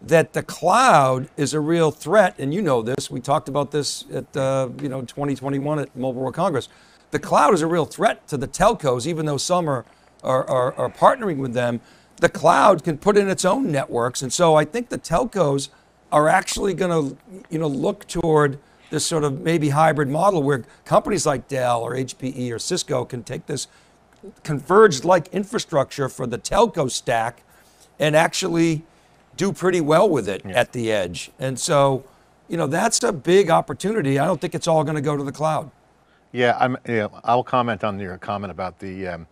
that the cloud is a real threat, and you know this. We talked about this at uh, you know 2021 at Mobile World Congress. The cloud is a real threat to the telcos, even though some are are, are, are partnering with them. The cloud can put in its own networks, and so I think the telcos are actually going to you know look toward this sort of maybe hybrid model where companies like Dell or HPE or Cisco can take this converged like infrastructure for the telco stack and actually do pretty well with it at the edge. And so, you know, that's a big opportunity. I don't think it's all going to go to the cloud. Yeah, I'm, know, I'll comment on your comment about the um,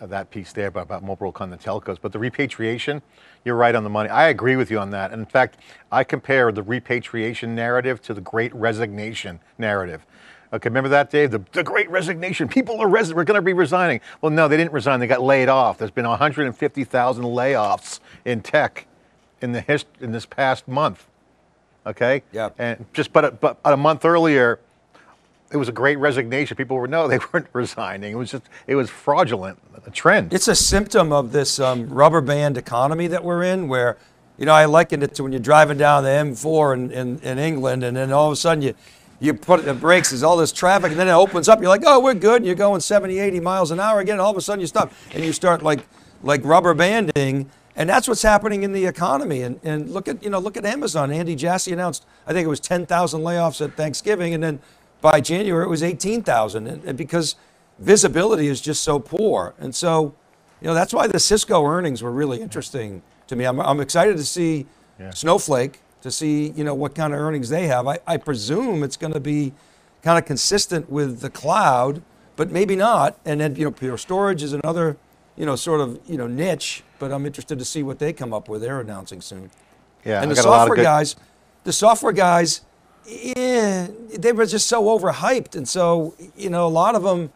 that piece there about, about mobile on the telcos, but the repatriation, you're right on the money. I agree with you on that. And in fact, I compare the repatriation narrative to the Great Resignation narrative. Okay, remember that, Dave? The, the Great Resignation. People are res- we're going to be resigning. Well, no, they didn't resign. They got laid off. There's been 150,000 layoffs in tech in the hist- in this past month. Okay. Yeah. And just but a, but a month earlier, it was a great resignation. People were no, they [laughs] weren't resigning. It was just it was fraudulent, a trend. It's a symptom of this um, rubber band economy that we're in, where, you know, I likened it to when you're driving down the M4 in, in, in England, and then all of a sudden you, you put the brakes, there's all this traffic, and then it opens up. You're like, oh, we're good. And you're going 70, 80 miles an hour again, and all of a sudden you stop, and you start like, like rubber banding. And that's what's happening in the economy. And, and look at you know look at Amazon. Andy Jassy announced I think it was 10,000 layoffs at Thanksgiving, and then by January it was 18,000. And, and because visibility is just so poor, and so you know that's why the Cisco earnings were really interesting to me. I'm, I'm excited to see Snowflake to see you know what kind of earnings they have. I, I presume it's going to be kind of consistent with the cloud, but maybe not. And then you know pure storage is another you know sort of you know niche. But I'm interested to see what they come up with. They're announcing soon. yeah, and I the got a lot of software guys, the software guys, yeah, they were just so overhyped, and so you know a lot of them,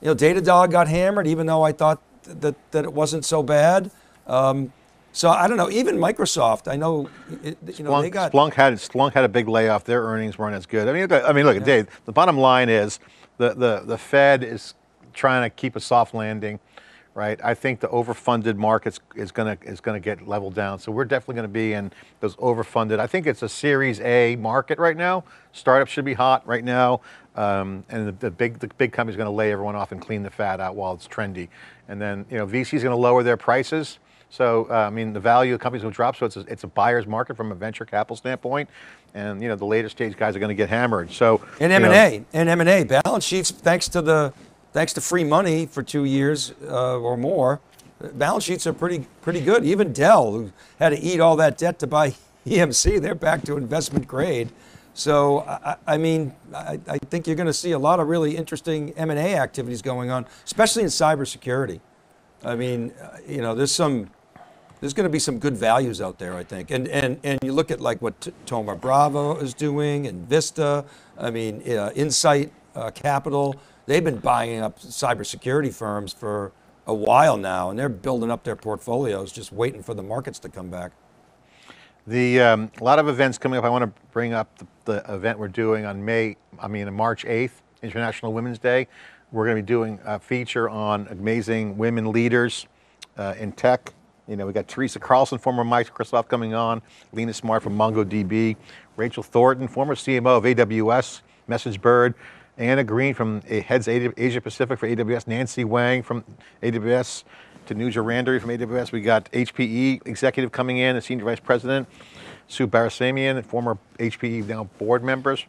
you know, Datadog got hammered, even though I thought that that it wasn't so bad. Um, so I don't know. Even Microsoft, I know, it, you know, Splunk, they got Splunk had Splunk had a big layoff. Their earnings weren't as good. I mean, I mean, look, Dave. The bottom line is the, the the Fed is trying to keep a soft landing, right? I think the overfunded markets is gonna is gonna get leveled down. So we're definitely going to be in those overfunded. I think it's a Series A market right now. Startups should be hot right now, um, and the, the big the big company's going to lay everyone off and clean the fat out while it's trendy. And then you know VC is going to lower their prices. So uh, I mean, the value of companies will drop. So it's a, it's a buyer's market from a venture capital standpoint, and you know the later stage guys are going to get hammered. So And you M&A, and M and A balance sheets, thanks to the, thanks to free money for two years uh, or more, balance sheets are pretty pretty good. Even Dell, who had to eat all that debt to buy [laughs] EMC, they're back to investment grade. So I, I mean, I, I think you're going to see a lot of really interesting M and A activities going on, especially in cybersecurity. I mean, uh, you know, there's some there's going to be some good values out there, I think. And and and you look at like what T- Thoma Bravo is doing and Vista. I mean, uh, Insight uh, Capital. They've been buying up cybersecurity firms for a while now, and they're building up their portfolios, just waiting for the markets to come back. The um, a lot of events coming up. I want to bring up the, the event we're doing on May. I mean, March 8th, International Women's Day. We're going to be doing a feature on amazing women leaders uh, in tech. You know, we got Teresa Carlson, former Mike Microsoft, coming on. Lena Smart from MongoDB. Rachel Thornton, former CMO of AWS, MessageBird. Anna Green from heads Asia Pacific for AWS. Nancy Wang from AWS. Tanuja Randery from AWS. We got HPE executive coming in, a senior vice president. Sue Barsamian, former HPE now board members,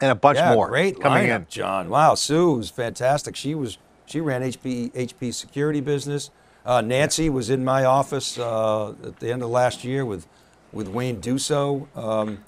and a bunch yeah, more great coming lineup, in. John. Wow, Sue was fantastic. She was she ran HP HP security business. Uh, Nancy was in my office uh, at the end of last year with with Wayne Duso. Um,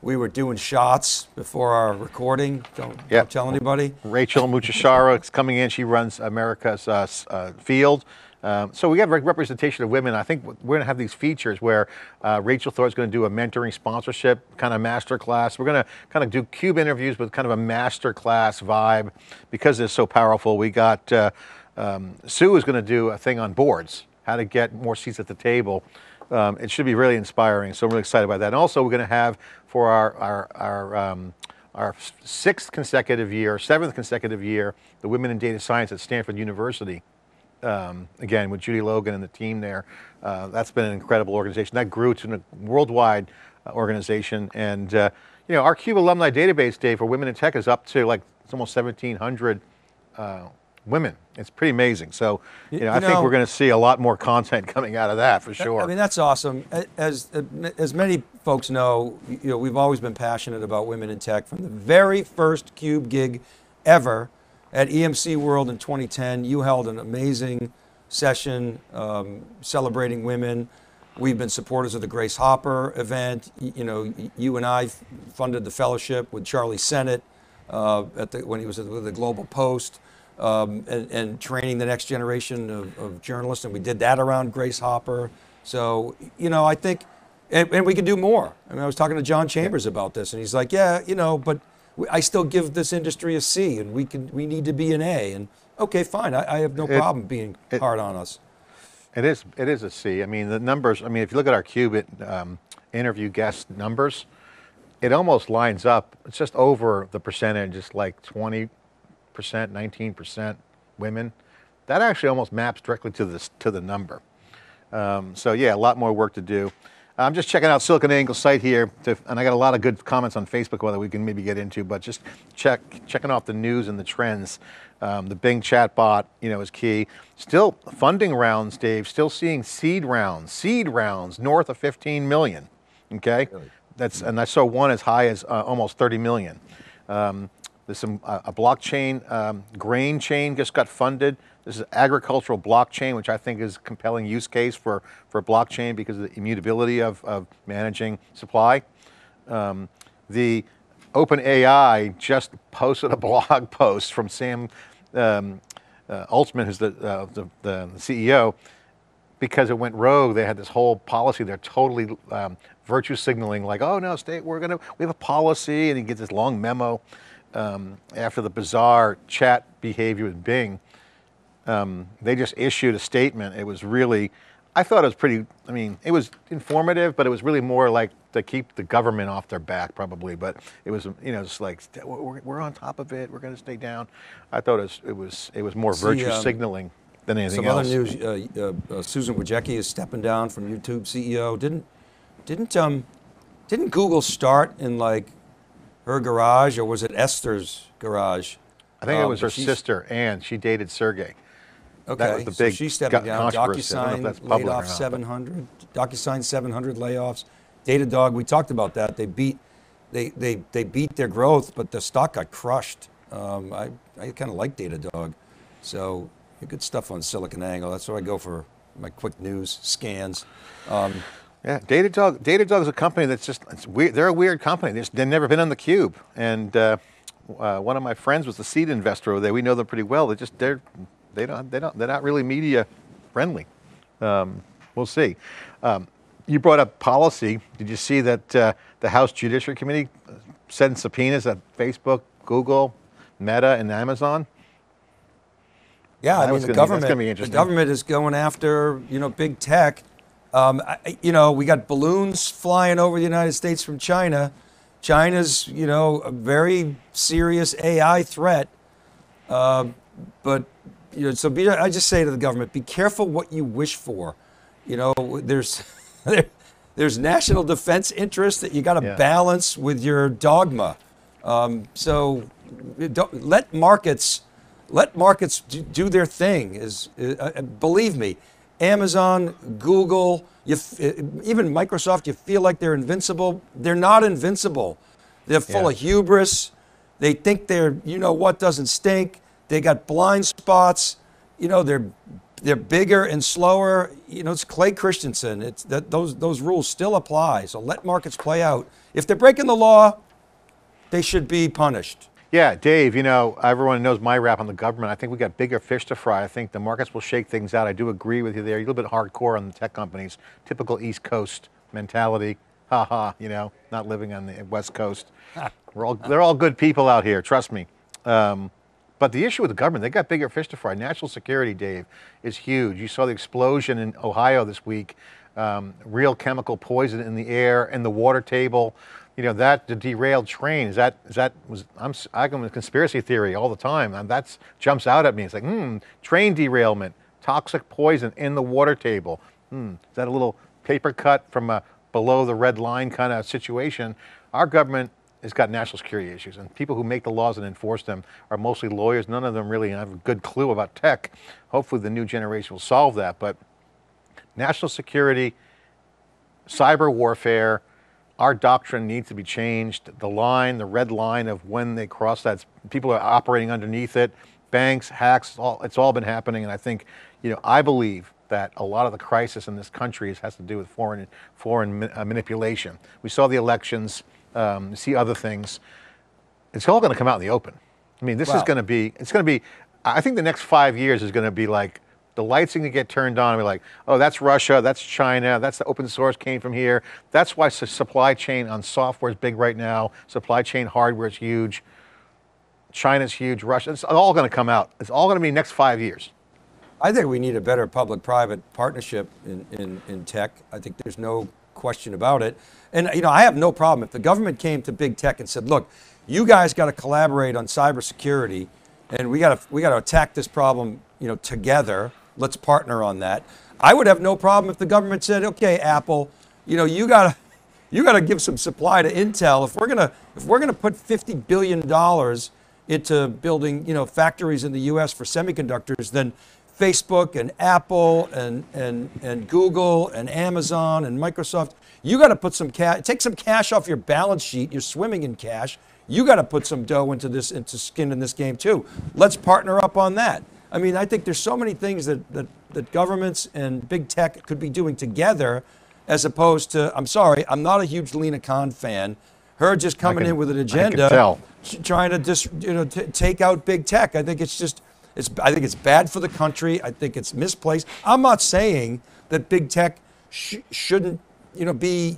we were doing shots before our recording. Don't, Yep. don't tell anybody. Rachel Mushahwar is coming in. She runs America's uh, uh, field. Um, so we have rep- representation of women. I think we're going to have these features where uh, Rachel is going to do a mentoring sponsorship kind of master class. We're going to kind of do cube interviews with kind of a master class vibe because it's so powerful. We got uh, um, Sue is going to do a thing on boards, how to get more seats at the table. Um, it should be really inspiring. So I'm really excited about that. And also we're going to have for our our our um, our sixth consecutive year, seventh consecutive year, the Women in Data Science at Stanford University um, again with Judy Logan and the team there. Uh, that's been an incredible organization. That grew to a worldwide uh, organization, and uh, you know our CUBE alumni database, Dave, for women in tech is up to like it's almost 1,700 uh, women. It's pretty amazing. So you know, You I think we're going to see a lot more content [laughs] coming out of that for sure. I mean, that's awesome. As as many folks know, you know, we've always been passionate about women in tech from the very first Cube gig ever at EMC World in 2010. You held an amazing session um, celebrating women. We've been supporters of the Grace Hopper event. You know, you and I funded the fellowship with Charlie Sennott uh, at the, when he was with the Global Post um, and, and training the next generation of, of journalists. And we did that around Grace Hopper. So, you know, I think, and, and we can do more. I mean, I was talking to John Chambers about this, and he's like, yeah, you know, but we- I still give this industry a C, and we can we need to be an A. And okay, fine, I, I have no It- problem being it- hard on us. It is. It is a C. I mean, the numbers. I mean, if you look at our Cube um, interview guest numbers, it almost lines up. It's just over the percentage. It's like twenty percent, nineteen percent women. That actually almost maps directly to this to the number. Um, so yeah, a lot more work to do. I'm just checking out SiliconANGLE's site here, to, and I got a lot of good comments on Facebook whether we can maybe get into, but just check checking off the news and the trends. Um, the Bing chatbot, you know, is key. Still funding rounds, Dave. Still seeing seed rounds, seed rounds north of 15 million. Okay, that's and I saw one as high as uh, almost 30 million. Um, there's some uh, a blockchain um, grain chain just got funded. This is agricultural blockchain, which I think is a compelling use case for for blockchain because of the immutability of, of managing supply. Um, the OpenAI just posted a [laughs] blog post from Sam um, uh, Altman, who's the, uh, the, the CEO, because it went rogue. They had this whole policy. They're totally um, virtue signaling, like, "Oh no, state, we're gonna, we have a policy," and he gets this long memo um, after the bizarre chat behavior with Bing. Um, they just issued a statement. It was really, I thought it was pretty. I mean, it was informative, but it was really more like to keep the government off their back, probably. But it was, you know, it's like we're, we're on top of it. We're going to stay down. I thought it was, it was, it was more See, virtue um, signaling than anything Some else. other news: uh, uh, uh, Susan Wojcicki is stepping down from YouTube CEO. Didn't didn't um didn't Google start in like her garage or was it Esther's garage? I think it Um, was her sister, and she dated Sergey. Okay, that was the so big she's stepping down. controversy. I don't know DocuSign laid off not, but- 700. DocuSign 700 layoffs. Datadog, we talked about that. They beat they they they beat their growth, but the stock got crushed. Um, I I kind of like Datadog, so good stuff on SiliconANGLE. That's where I go for my quick news scans. Um, Yeah, Datadog. Datadog is a company that's just it's weird. They're a weird company. They're, they've never been on the cube, and uh, uh, one of my friends was the seed investor over there. We know them pretty well. They just they're they don't they don't they're not really media friendly. Um, we'll see. Um, you brought up policy. Did you see that uh, the House Judiciary Committee sent subpoenas at Facebook, Google, Meta, and Amazon? Yeah, That I mean the gonna government. be the government is going after you know big tech. Um, I, you know, we got balloons flying over the United States from China. China's you know a very serious AI threat. Uh, but you know, so be, I just say to the government, be careful what you wish for. You know, there's [laughs] there, there's national defense interests that you got to Yeah. balance with your dogma. Um, so don't, let markets let markets do, do their thing. Is uh, uh, believe me, Amazon, Google, you f- uh, even Microsoft. You feel like they're invincible. They're not invincible. They're full Yeah. of hubris. They think they're you know what doesn't stink. They got blind spots. You know they're they're bigger and slower. You know it's Clay Christensen. It's that those those rules still apply. So let markets play out. If they're breaking the law, they should be punished. Yeah, Dave, you know, everyone knows my rap on the government. I think we got bigger fish to fry. I think the markets will shake things out. I do agree with you there. You're a little bit hardcore on the tech companies, typical East Coast mentality. Ha ha, you know, not living on the West Coast. [laughs] We're all, they're all good people out here, trust me. Um, but the issue with the government, they got bigger fish to fry. National security, Dave, is huge. You saw the explosion in Ohio this week, um, real chemical poison in the air, and the water table you know that the derailed train is that is that was I'm I'm a conspiracy theory all the time and that jumps out at me. It's like hmm, train derailment, toxic poison in the water table. Hmm, is that a little paper cut from a below the red line kind of situation? Our government has got national security issues, and people who make the laws and enforce them are mostly lawyers. None of them really have a good clue about tech. Hopefully, the new generation will solve that. But national security, cyber warfare our doctrine needs to be changed. The line, the red line of when they cross that, people are operating underneath it. Banks, hacks, it's all, it's all been happening. And I think, you know, I believe that a lot of the crisis in this country has to do with foreign, foreign uh, manipulation. We saw the elections, um, see other things. It's all going to come out in the open. I mean, this wow. is going to be, it's going to be, I think the next five years is going to be like the lights going to get turned on and be like, oh, that's Russia, that's China, that's the open source came from here. That's why supply chain on software is big right now. Supply chain hardware is huge. China's huge, Russia, it's all going to come out. It's all going to be next five years. I think we need a better public-private partnership in, in, in tech. I think there's no question about it. And you know, I have no problem if the government came to big tech and said, look, you guys got to collaborate on cybersecurity and we got to we got to attack this problem, you know, together Let's partner on that. I would have no problem if the government said, okay, Apple, you know, you got to you got to give some supply to Intel. If we're gonna if we're gonna put 50 billion dollars into building, you know, factories in the U.S. for semiconductors, then Facebook and Apple and and and Google and Amazon and Microsoft, you got to put some cash, take some cash off your balance sheet. You're swimming in cash. You got to put some dough into this into skin in this game too. Let's partner up on that. I mean, I think there's so many things that, that, that governments and big tech could be doing together as opposed to, I'm sorry, I'm not a huge Lina Khan fan. Her just coming can, in with an agenda, trying to just you know take out big tech. I think it's just it's I think it's bad for the country. I think it's misplaced. I'm not saying that big tech sh- shouldn't you know be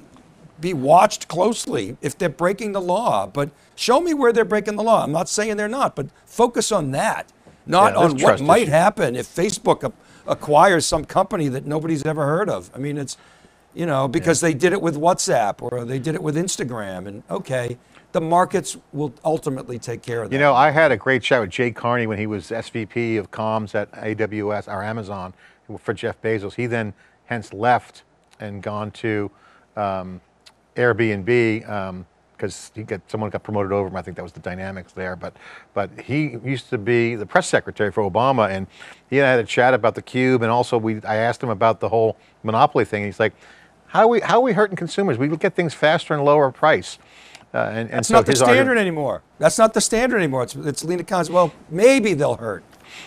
be watched closely if they're breaking the law, but show me where they're breaking the law. I'm not saying they're not, but focus on that not yeah, on what might happen if Facebook acquires some company that nobody's ever heard of. I mean, it's, you know, because yeah. they did it with WhatsApp or they did it with Instagram. And okay, the markets will ultimately take care of that. You know, I had a great chat with Jay Carney when he was SVP of comms at AWS or Amazon for Jeff Bezos. He then hence left and gone to um, Airbnb. Um, because he got someone got promoted over him. I think that was the dynamics there. But but he used to be the press secretary for Obama, and he and I had a chat about the cube, and also we I asked him about the whole monopoly thing. And he's like, how are we how are we hurting consumers? We get things faster and lower price. Uh, and, and That's so not the standard argument, anymore. That's not the standard anymore. It's, it's Lina Khan's. Well, maybe they'll hurt,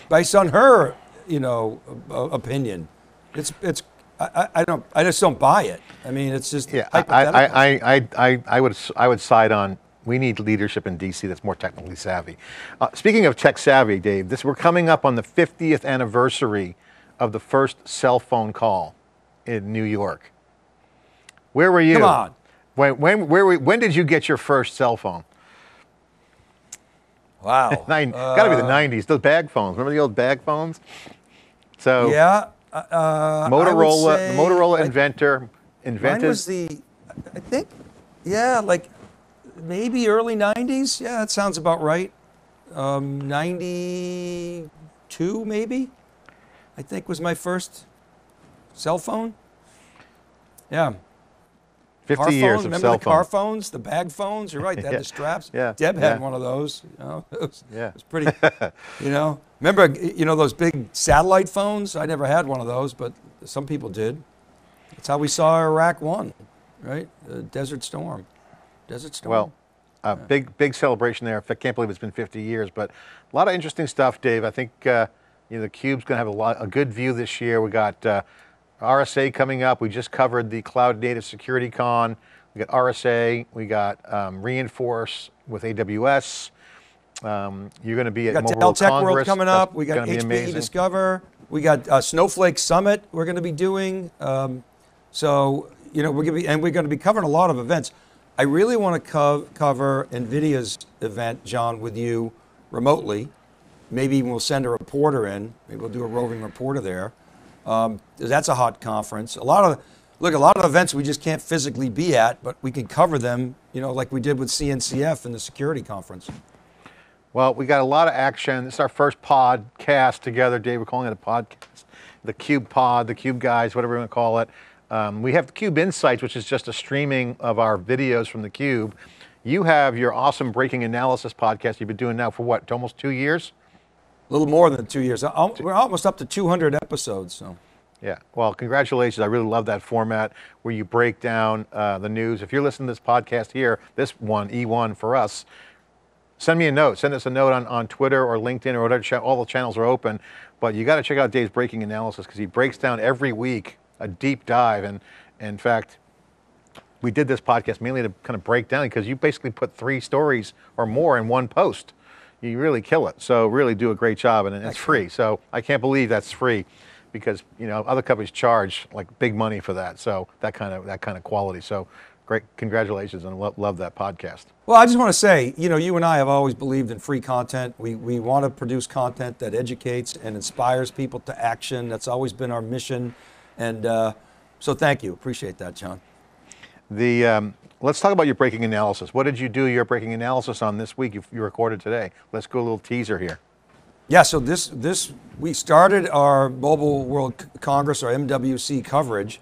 based on her, you know, opinion. It's it's I, I, don't. I just don't buy it. I mean, it's just yeah. I, I, I, I, I would I would side on. We need leadership in DC that's more technically savvy. Uh, speaking of tech savvy, Dave, this we're coming up on the 50th anniversary of the first cell phone call in New York. Where were you? Come on. When when where were, when did you get your first cell phone? Wow. [laughs] Nine, uh, Got to be the 90s. Those bag phones. Remember the old bag phones? So yeah. Uh, Motorola, Motorola inventor invented. Mine was the, I think, yeah, like maybe early 90s. Yeah, that sounds about right. Um, 92 maybe, I think was my first cell phone. Yeah. 50 car years phone. of Remember cell the car phones, the bag phones? You're right, they had yeah. [laughs] the straps. Yeah. Deb yeah. had one of those. You know, [laughs] it was, yeah. it was pretty, [laughs] you know. Remember, you know, those big satellite phones? I never had one of those, but some people did. That's how we saw Iraq One, right? The Desert Storm. Desert Storm. Well, a yeah. big, big celebration there. I can't believe it's been 50 years, but a lot of interesting stuff, Dave. I think uh, you know the Cube's going to have a, lot, a good view this year. We got uh, RSA coming up. We just covered the Cloud Native Security Con. We got RSA. We got um, Reinforce with AWS. Um, you're going to be We at got Mobile Dell Tech Congress. World coming That's up. We got HPE. Discover. We got uh, Snowflake Summit. We're going to be doing. Um, so you know we're going to be and we're going to be covering a lot of events. I really want to co- cover Nvidia's event, John, with you remotely. Maybe even we'll send a reporter in. Maybe we'll do a roving reporter there. Um, that's a hot conference. A lot of look, a lot of events we just can't physically be at, but we can cover them. You know, like we did with CNCF and the security conference. Well, we got a lot of action. This is our first podcast together, Dave. We're calling it a podcast. The Cube Pod, the Cube Guys, whatever you want to call it. Um, we have the Cube Insights, which is just a streaming of our videos from the Cube. You have your awesome breaking analysis podcast you've been doing now for what, almost two years? A little more than two years. We're almost up to 200 episodes. So Yeah. Well, congratulations. I really love that format where you break down uh, the news. If you're listening to this podcast here, this one, E1 for us, send me a note. Send us a note on, on Twitter or LinkedIn or whatever. All the channels are open. But you got to check out Dave's breaking analysis because he breaks down every week a deep dive. And, and in fact, we did this podcast mainly to kind of break down because you basically put three stories or more in one post. You really kill it. So really do a great job, and it's free. So I can't believe that's free, because you know other companies charge like big money for that. So that kind of that kind of quality. So great, congratulations, and lo- love that podcast. Well, I just want to say, you know, you and I have always believed in free content. We, we want to produce content that educates and inspires people to action. That's always been our mission. And uh, so thank you. Appreciate that, John. The um, let's talk about your breaking analysis. What did you do your breaking analysis on this week? You, you recorded today. Let's go a little teaser here. Yeah, so this, this we started our Mobile World Congress, or MWC coverage.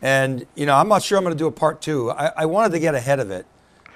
And, you know, I'm not sure I'm going to do a part two. I, I wanted to get ahead of it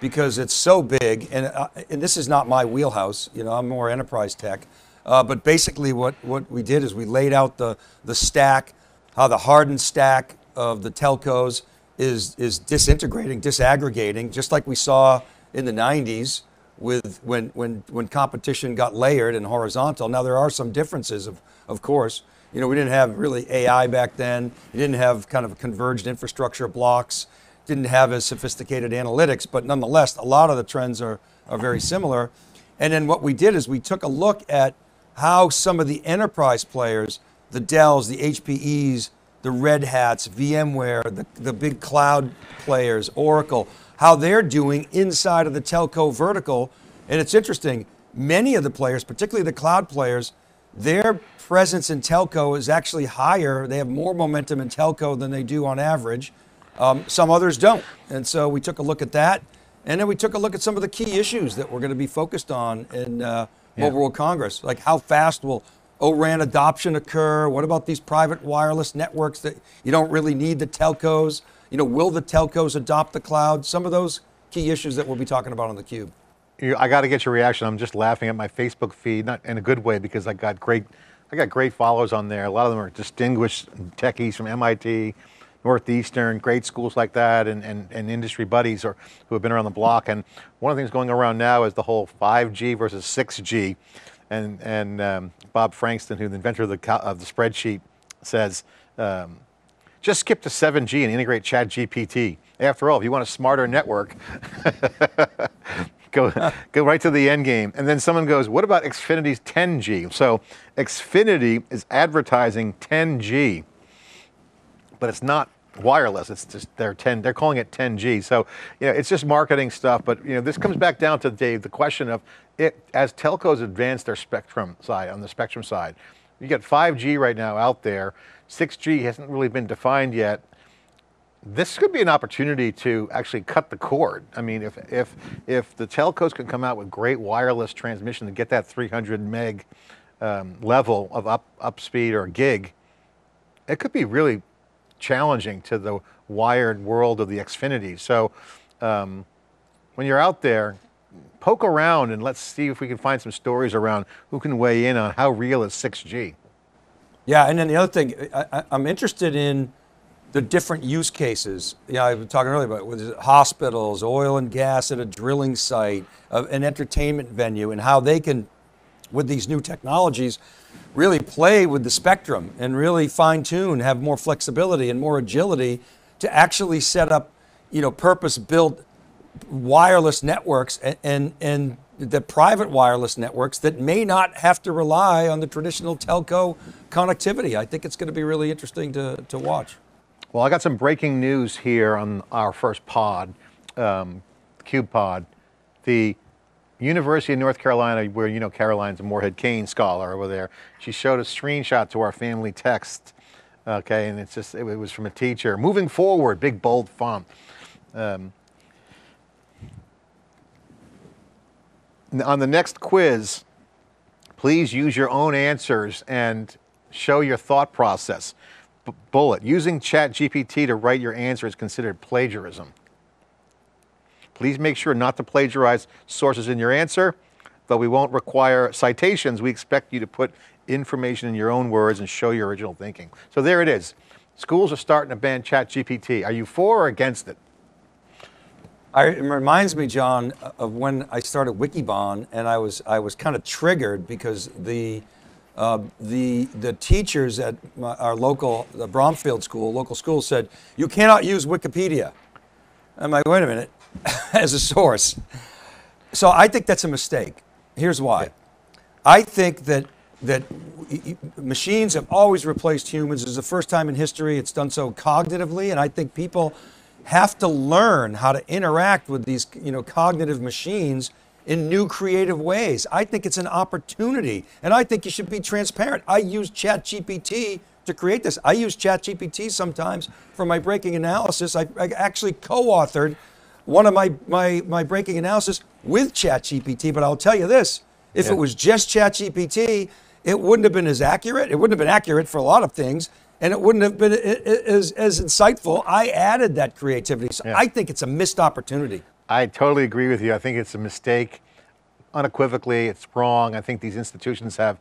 because it's so big. And, uh, and this is not my wheelhouse. You know, I'm more enterprise tech. Uh, but basically, what, what we did is we laid out the, the stack, how the hardened stack of the telcos is, is disintegrating, disaggregating, just like we saw in the 90s with when, when, when competition got layered and horizontal. Now, there are some differences, of, of course. You know, we didn't have really AI back then. You didn't have kind of converged infrastructure blocks, didn't have as sophisticated analytics, but nonetheless, a lot of the trends are, are very similar. And then what we did is we took a look at how some of the enterprise players, the Dells, the HPEs, the Red Hats, VMware, the, the big cloud players, Oracle, how they're doing inside of the telco vertical. And it's interesting, many of the players, particularly the cloud players, their presence in telco is actually higher. They have more momentum in telco than they do on average. Um, some others don't. And so we took a look at that. And then we took a look at some of the key issues that we're going to be focused on in uh, Mobile World Congress, like how fast will ORAN adoption occur? What about these private wireless networks that you don't really need the telcos? You know, will the telcos adopt the cloud? Some of those key issues that we'll be talking about on the Cube. I got to get your reaction. I'm just laughing at my Facebook feed, not in a good way, because I got great, I got great followers on there. A lot of them are distinguished techies from MIT, Northeastern, great schools like that, and, and, and industry buddies or, who have been around the block. And one of the things going around now is the whole 5G versus 6G. And, and um, Bob Frankston, who the inventor of the, of the spreadsheet, says, um, just skip to 7G and integrate ChatGPT. After all, if you want a smarter network, [laughs] [laughs] go go right to the end game. And then someone goes, "What about Xfinity's 10G?" So Xfinity is advertising 10G, but it's not wireless. It's just they're 10. They're calling it 10G. So you know, it's just marketing stuff. But you know, this comes back down to Dave the question of it as telcos advance their spectrum side on the spectrum side. You got 5G right now out there. 6G hasn't really been defined yet this could be an opportunity to actually cut the cord. I mean, if if if the telcos can come out with great wireless transmission to get that 300 meg um, level of up up speed or gig, it could be really challenging to the wired world of the Xfinity. So um, when you're out there, poke around and let's see if we can find some stories around who can weigh in on how real is 6G. Yeah, and then the other thing, I, I'm interested in the different use cases. Yeah, I was talking earlier about was hospitals, oil and gas at a drilling site, uh, an entertainment venue, and how they can, with these new technologies, really play with the spectrum and really fine tune, have more flexibility and more agility to actually set up, you know, purpose built wireless networks and, and and the private wireless networks that may not have to rely on the traditional telco connectivity. I think it's going to be really interesting to, to watch. Well, I got some breaking news here on our first pod, um, Cube Pod. The University of North Carolina, where you know Caroline's a Morehead-Cain scholar over there, she showed a screenshot to our family text. Okay, and it's just it was from a teacher. Moving forward, big bold font. Um, on the next quiz, please use your own answers and show your thought process. Bullet, using ChatGPT to write your answer is considered plagiarism. Please make sure not to plagiarize sources in your answer. Though we won't require citations, we expect you to put information in your own words and show your original thinking. So there it is. Schools are starting to ban ChatGPT. Are you for or against it? I, it reminds me, John, of when I started Wikibon, and I was I was kind of triggered because the uh, the the teachers at my, our local the Bromfield school, local school, said you cannot use Wikipedia. I'm like, wait a minute, [laughs] as a source. So I think that's a mistake. Here's why. I think that that machines have always replaced humans. It's the first time in history it's done so cognitively, and I think people have to learn how to interact with these you know cognitive machines in new creative ways. I think it's an opportunity and I think you should be transparent. I use ChatGPT to create this. I use ChatGPT sometimes for my breaking analysis. I, I actually co-authored one of my, my, my breaking analysis with ChatGPT, but I'll tell you this, if yeah. it was just ChatGPT, it wouldn't have been as accurate. It wouldn't have been accurate for a lot of things and it wouldn't have been as, as insightful. I added that creativity. So yeah. I think it's a missed opportunity. I totally agree with you. I think it's a mistake. Unequivocally, it's wrong. I think these institutions have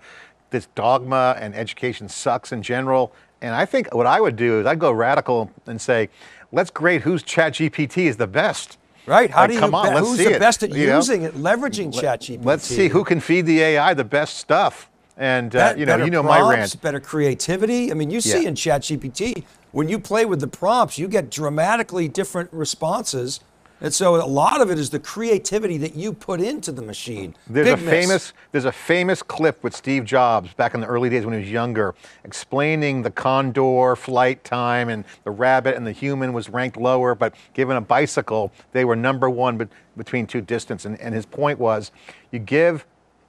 this dogma and education sucks in general. And I think what I would do is I'd go radical and say, let's grade whose chat GPT is the best. Right. How like, do you come on, let's who's see the it. best at you using know? it, leveraging Let, ChatGPT? Let's see who can feed the AI the best stuff. And uh, you know, you know prompts, my rant. Better creativity. I mean, you see yeah. in ChatGPT when you play with the prompts, you get dramatically different responses. And so a lot of it is the creativity that you put into the machine. There's Big a miss. famous there's a famous clip with Steve Jobs back in the early days when he was younger, explaining the condor flight time and the rabbit and the human was ranked lower, but given a bicycle, they were number one but between two distance. And, and his point was, you give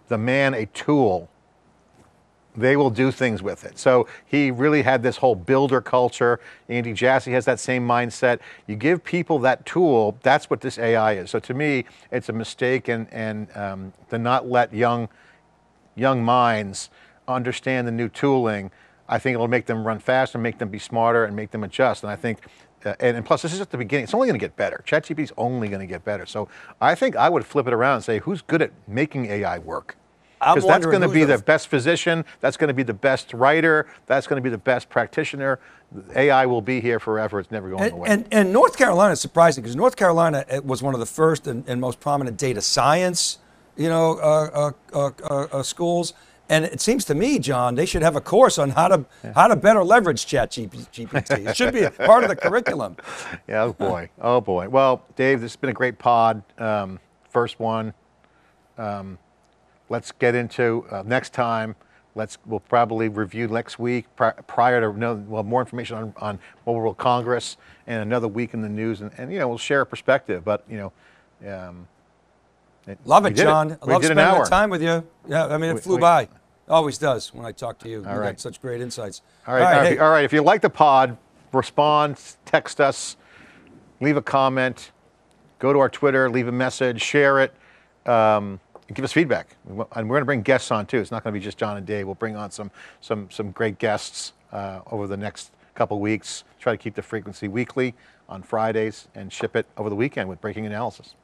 the man a tool they will do things with it. So he really had this whole builder culture. Andy Jassy has that same mindset. You give people that tool, that's what this AI is. So to me, it's a mistake and, and um, to not let young, young minds understand the new tooling. I think it'll make them run faster, make them be smarter, and make them adjust. And I think, uh, and, and, plus, this is at the beginning. It's only going to get better. ChatGPT is only going to get better. So I think I would flip it around and say, who's good at making AI work? Because that's going to be the best physician, that's going to be the best writer, that's going to be the best practitioner. AI will be here forever. It's never going and, away. And, and North Carolina is surprising because North Carolina was one of the first and, and most prominent data science, you know, uh, uh, uh, uh schools. And it seems to me, John, they should have a course on how to yeah. how to better leverage Chat GPT. [laughs] It should be a part of the curriculum. Yeah, oh boy, oh boy. Well, Dave, this has been a great pod. Um, first one. Um, let's get into uh, next time. Let's we'll probably review next week pri prior to no, well more information on, on Mobile World Congress and another week in the news and, and you know we'll share a perspective. But you know, um, it, love it, John. It. I love spending that time with you. Yeah, I mean it we, flew we, by. Always does when I talk to you. All you right. got such great insights. All right, all right. All right, hey. all right. If you like the pod, respond, text us, leave a comment, go to our Twitter, leave a message, share it. Um, give us feedback. And we're going to bring guests on too. It's not going to be just John and Dave. We'll bring on some some some great guests uh, over the next couple weeks. Try to keep the frequency weekly on Fridays and ship it over the weekend with breaking analysis.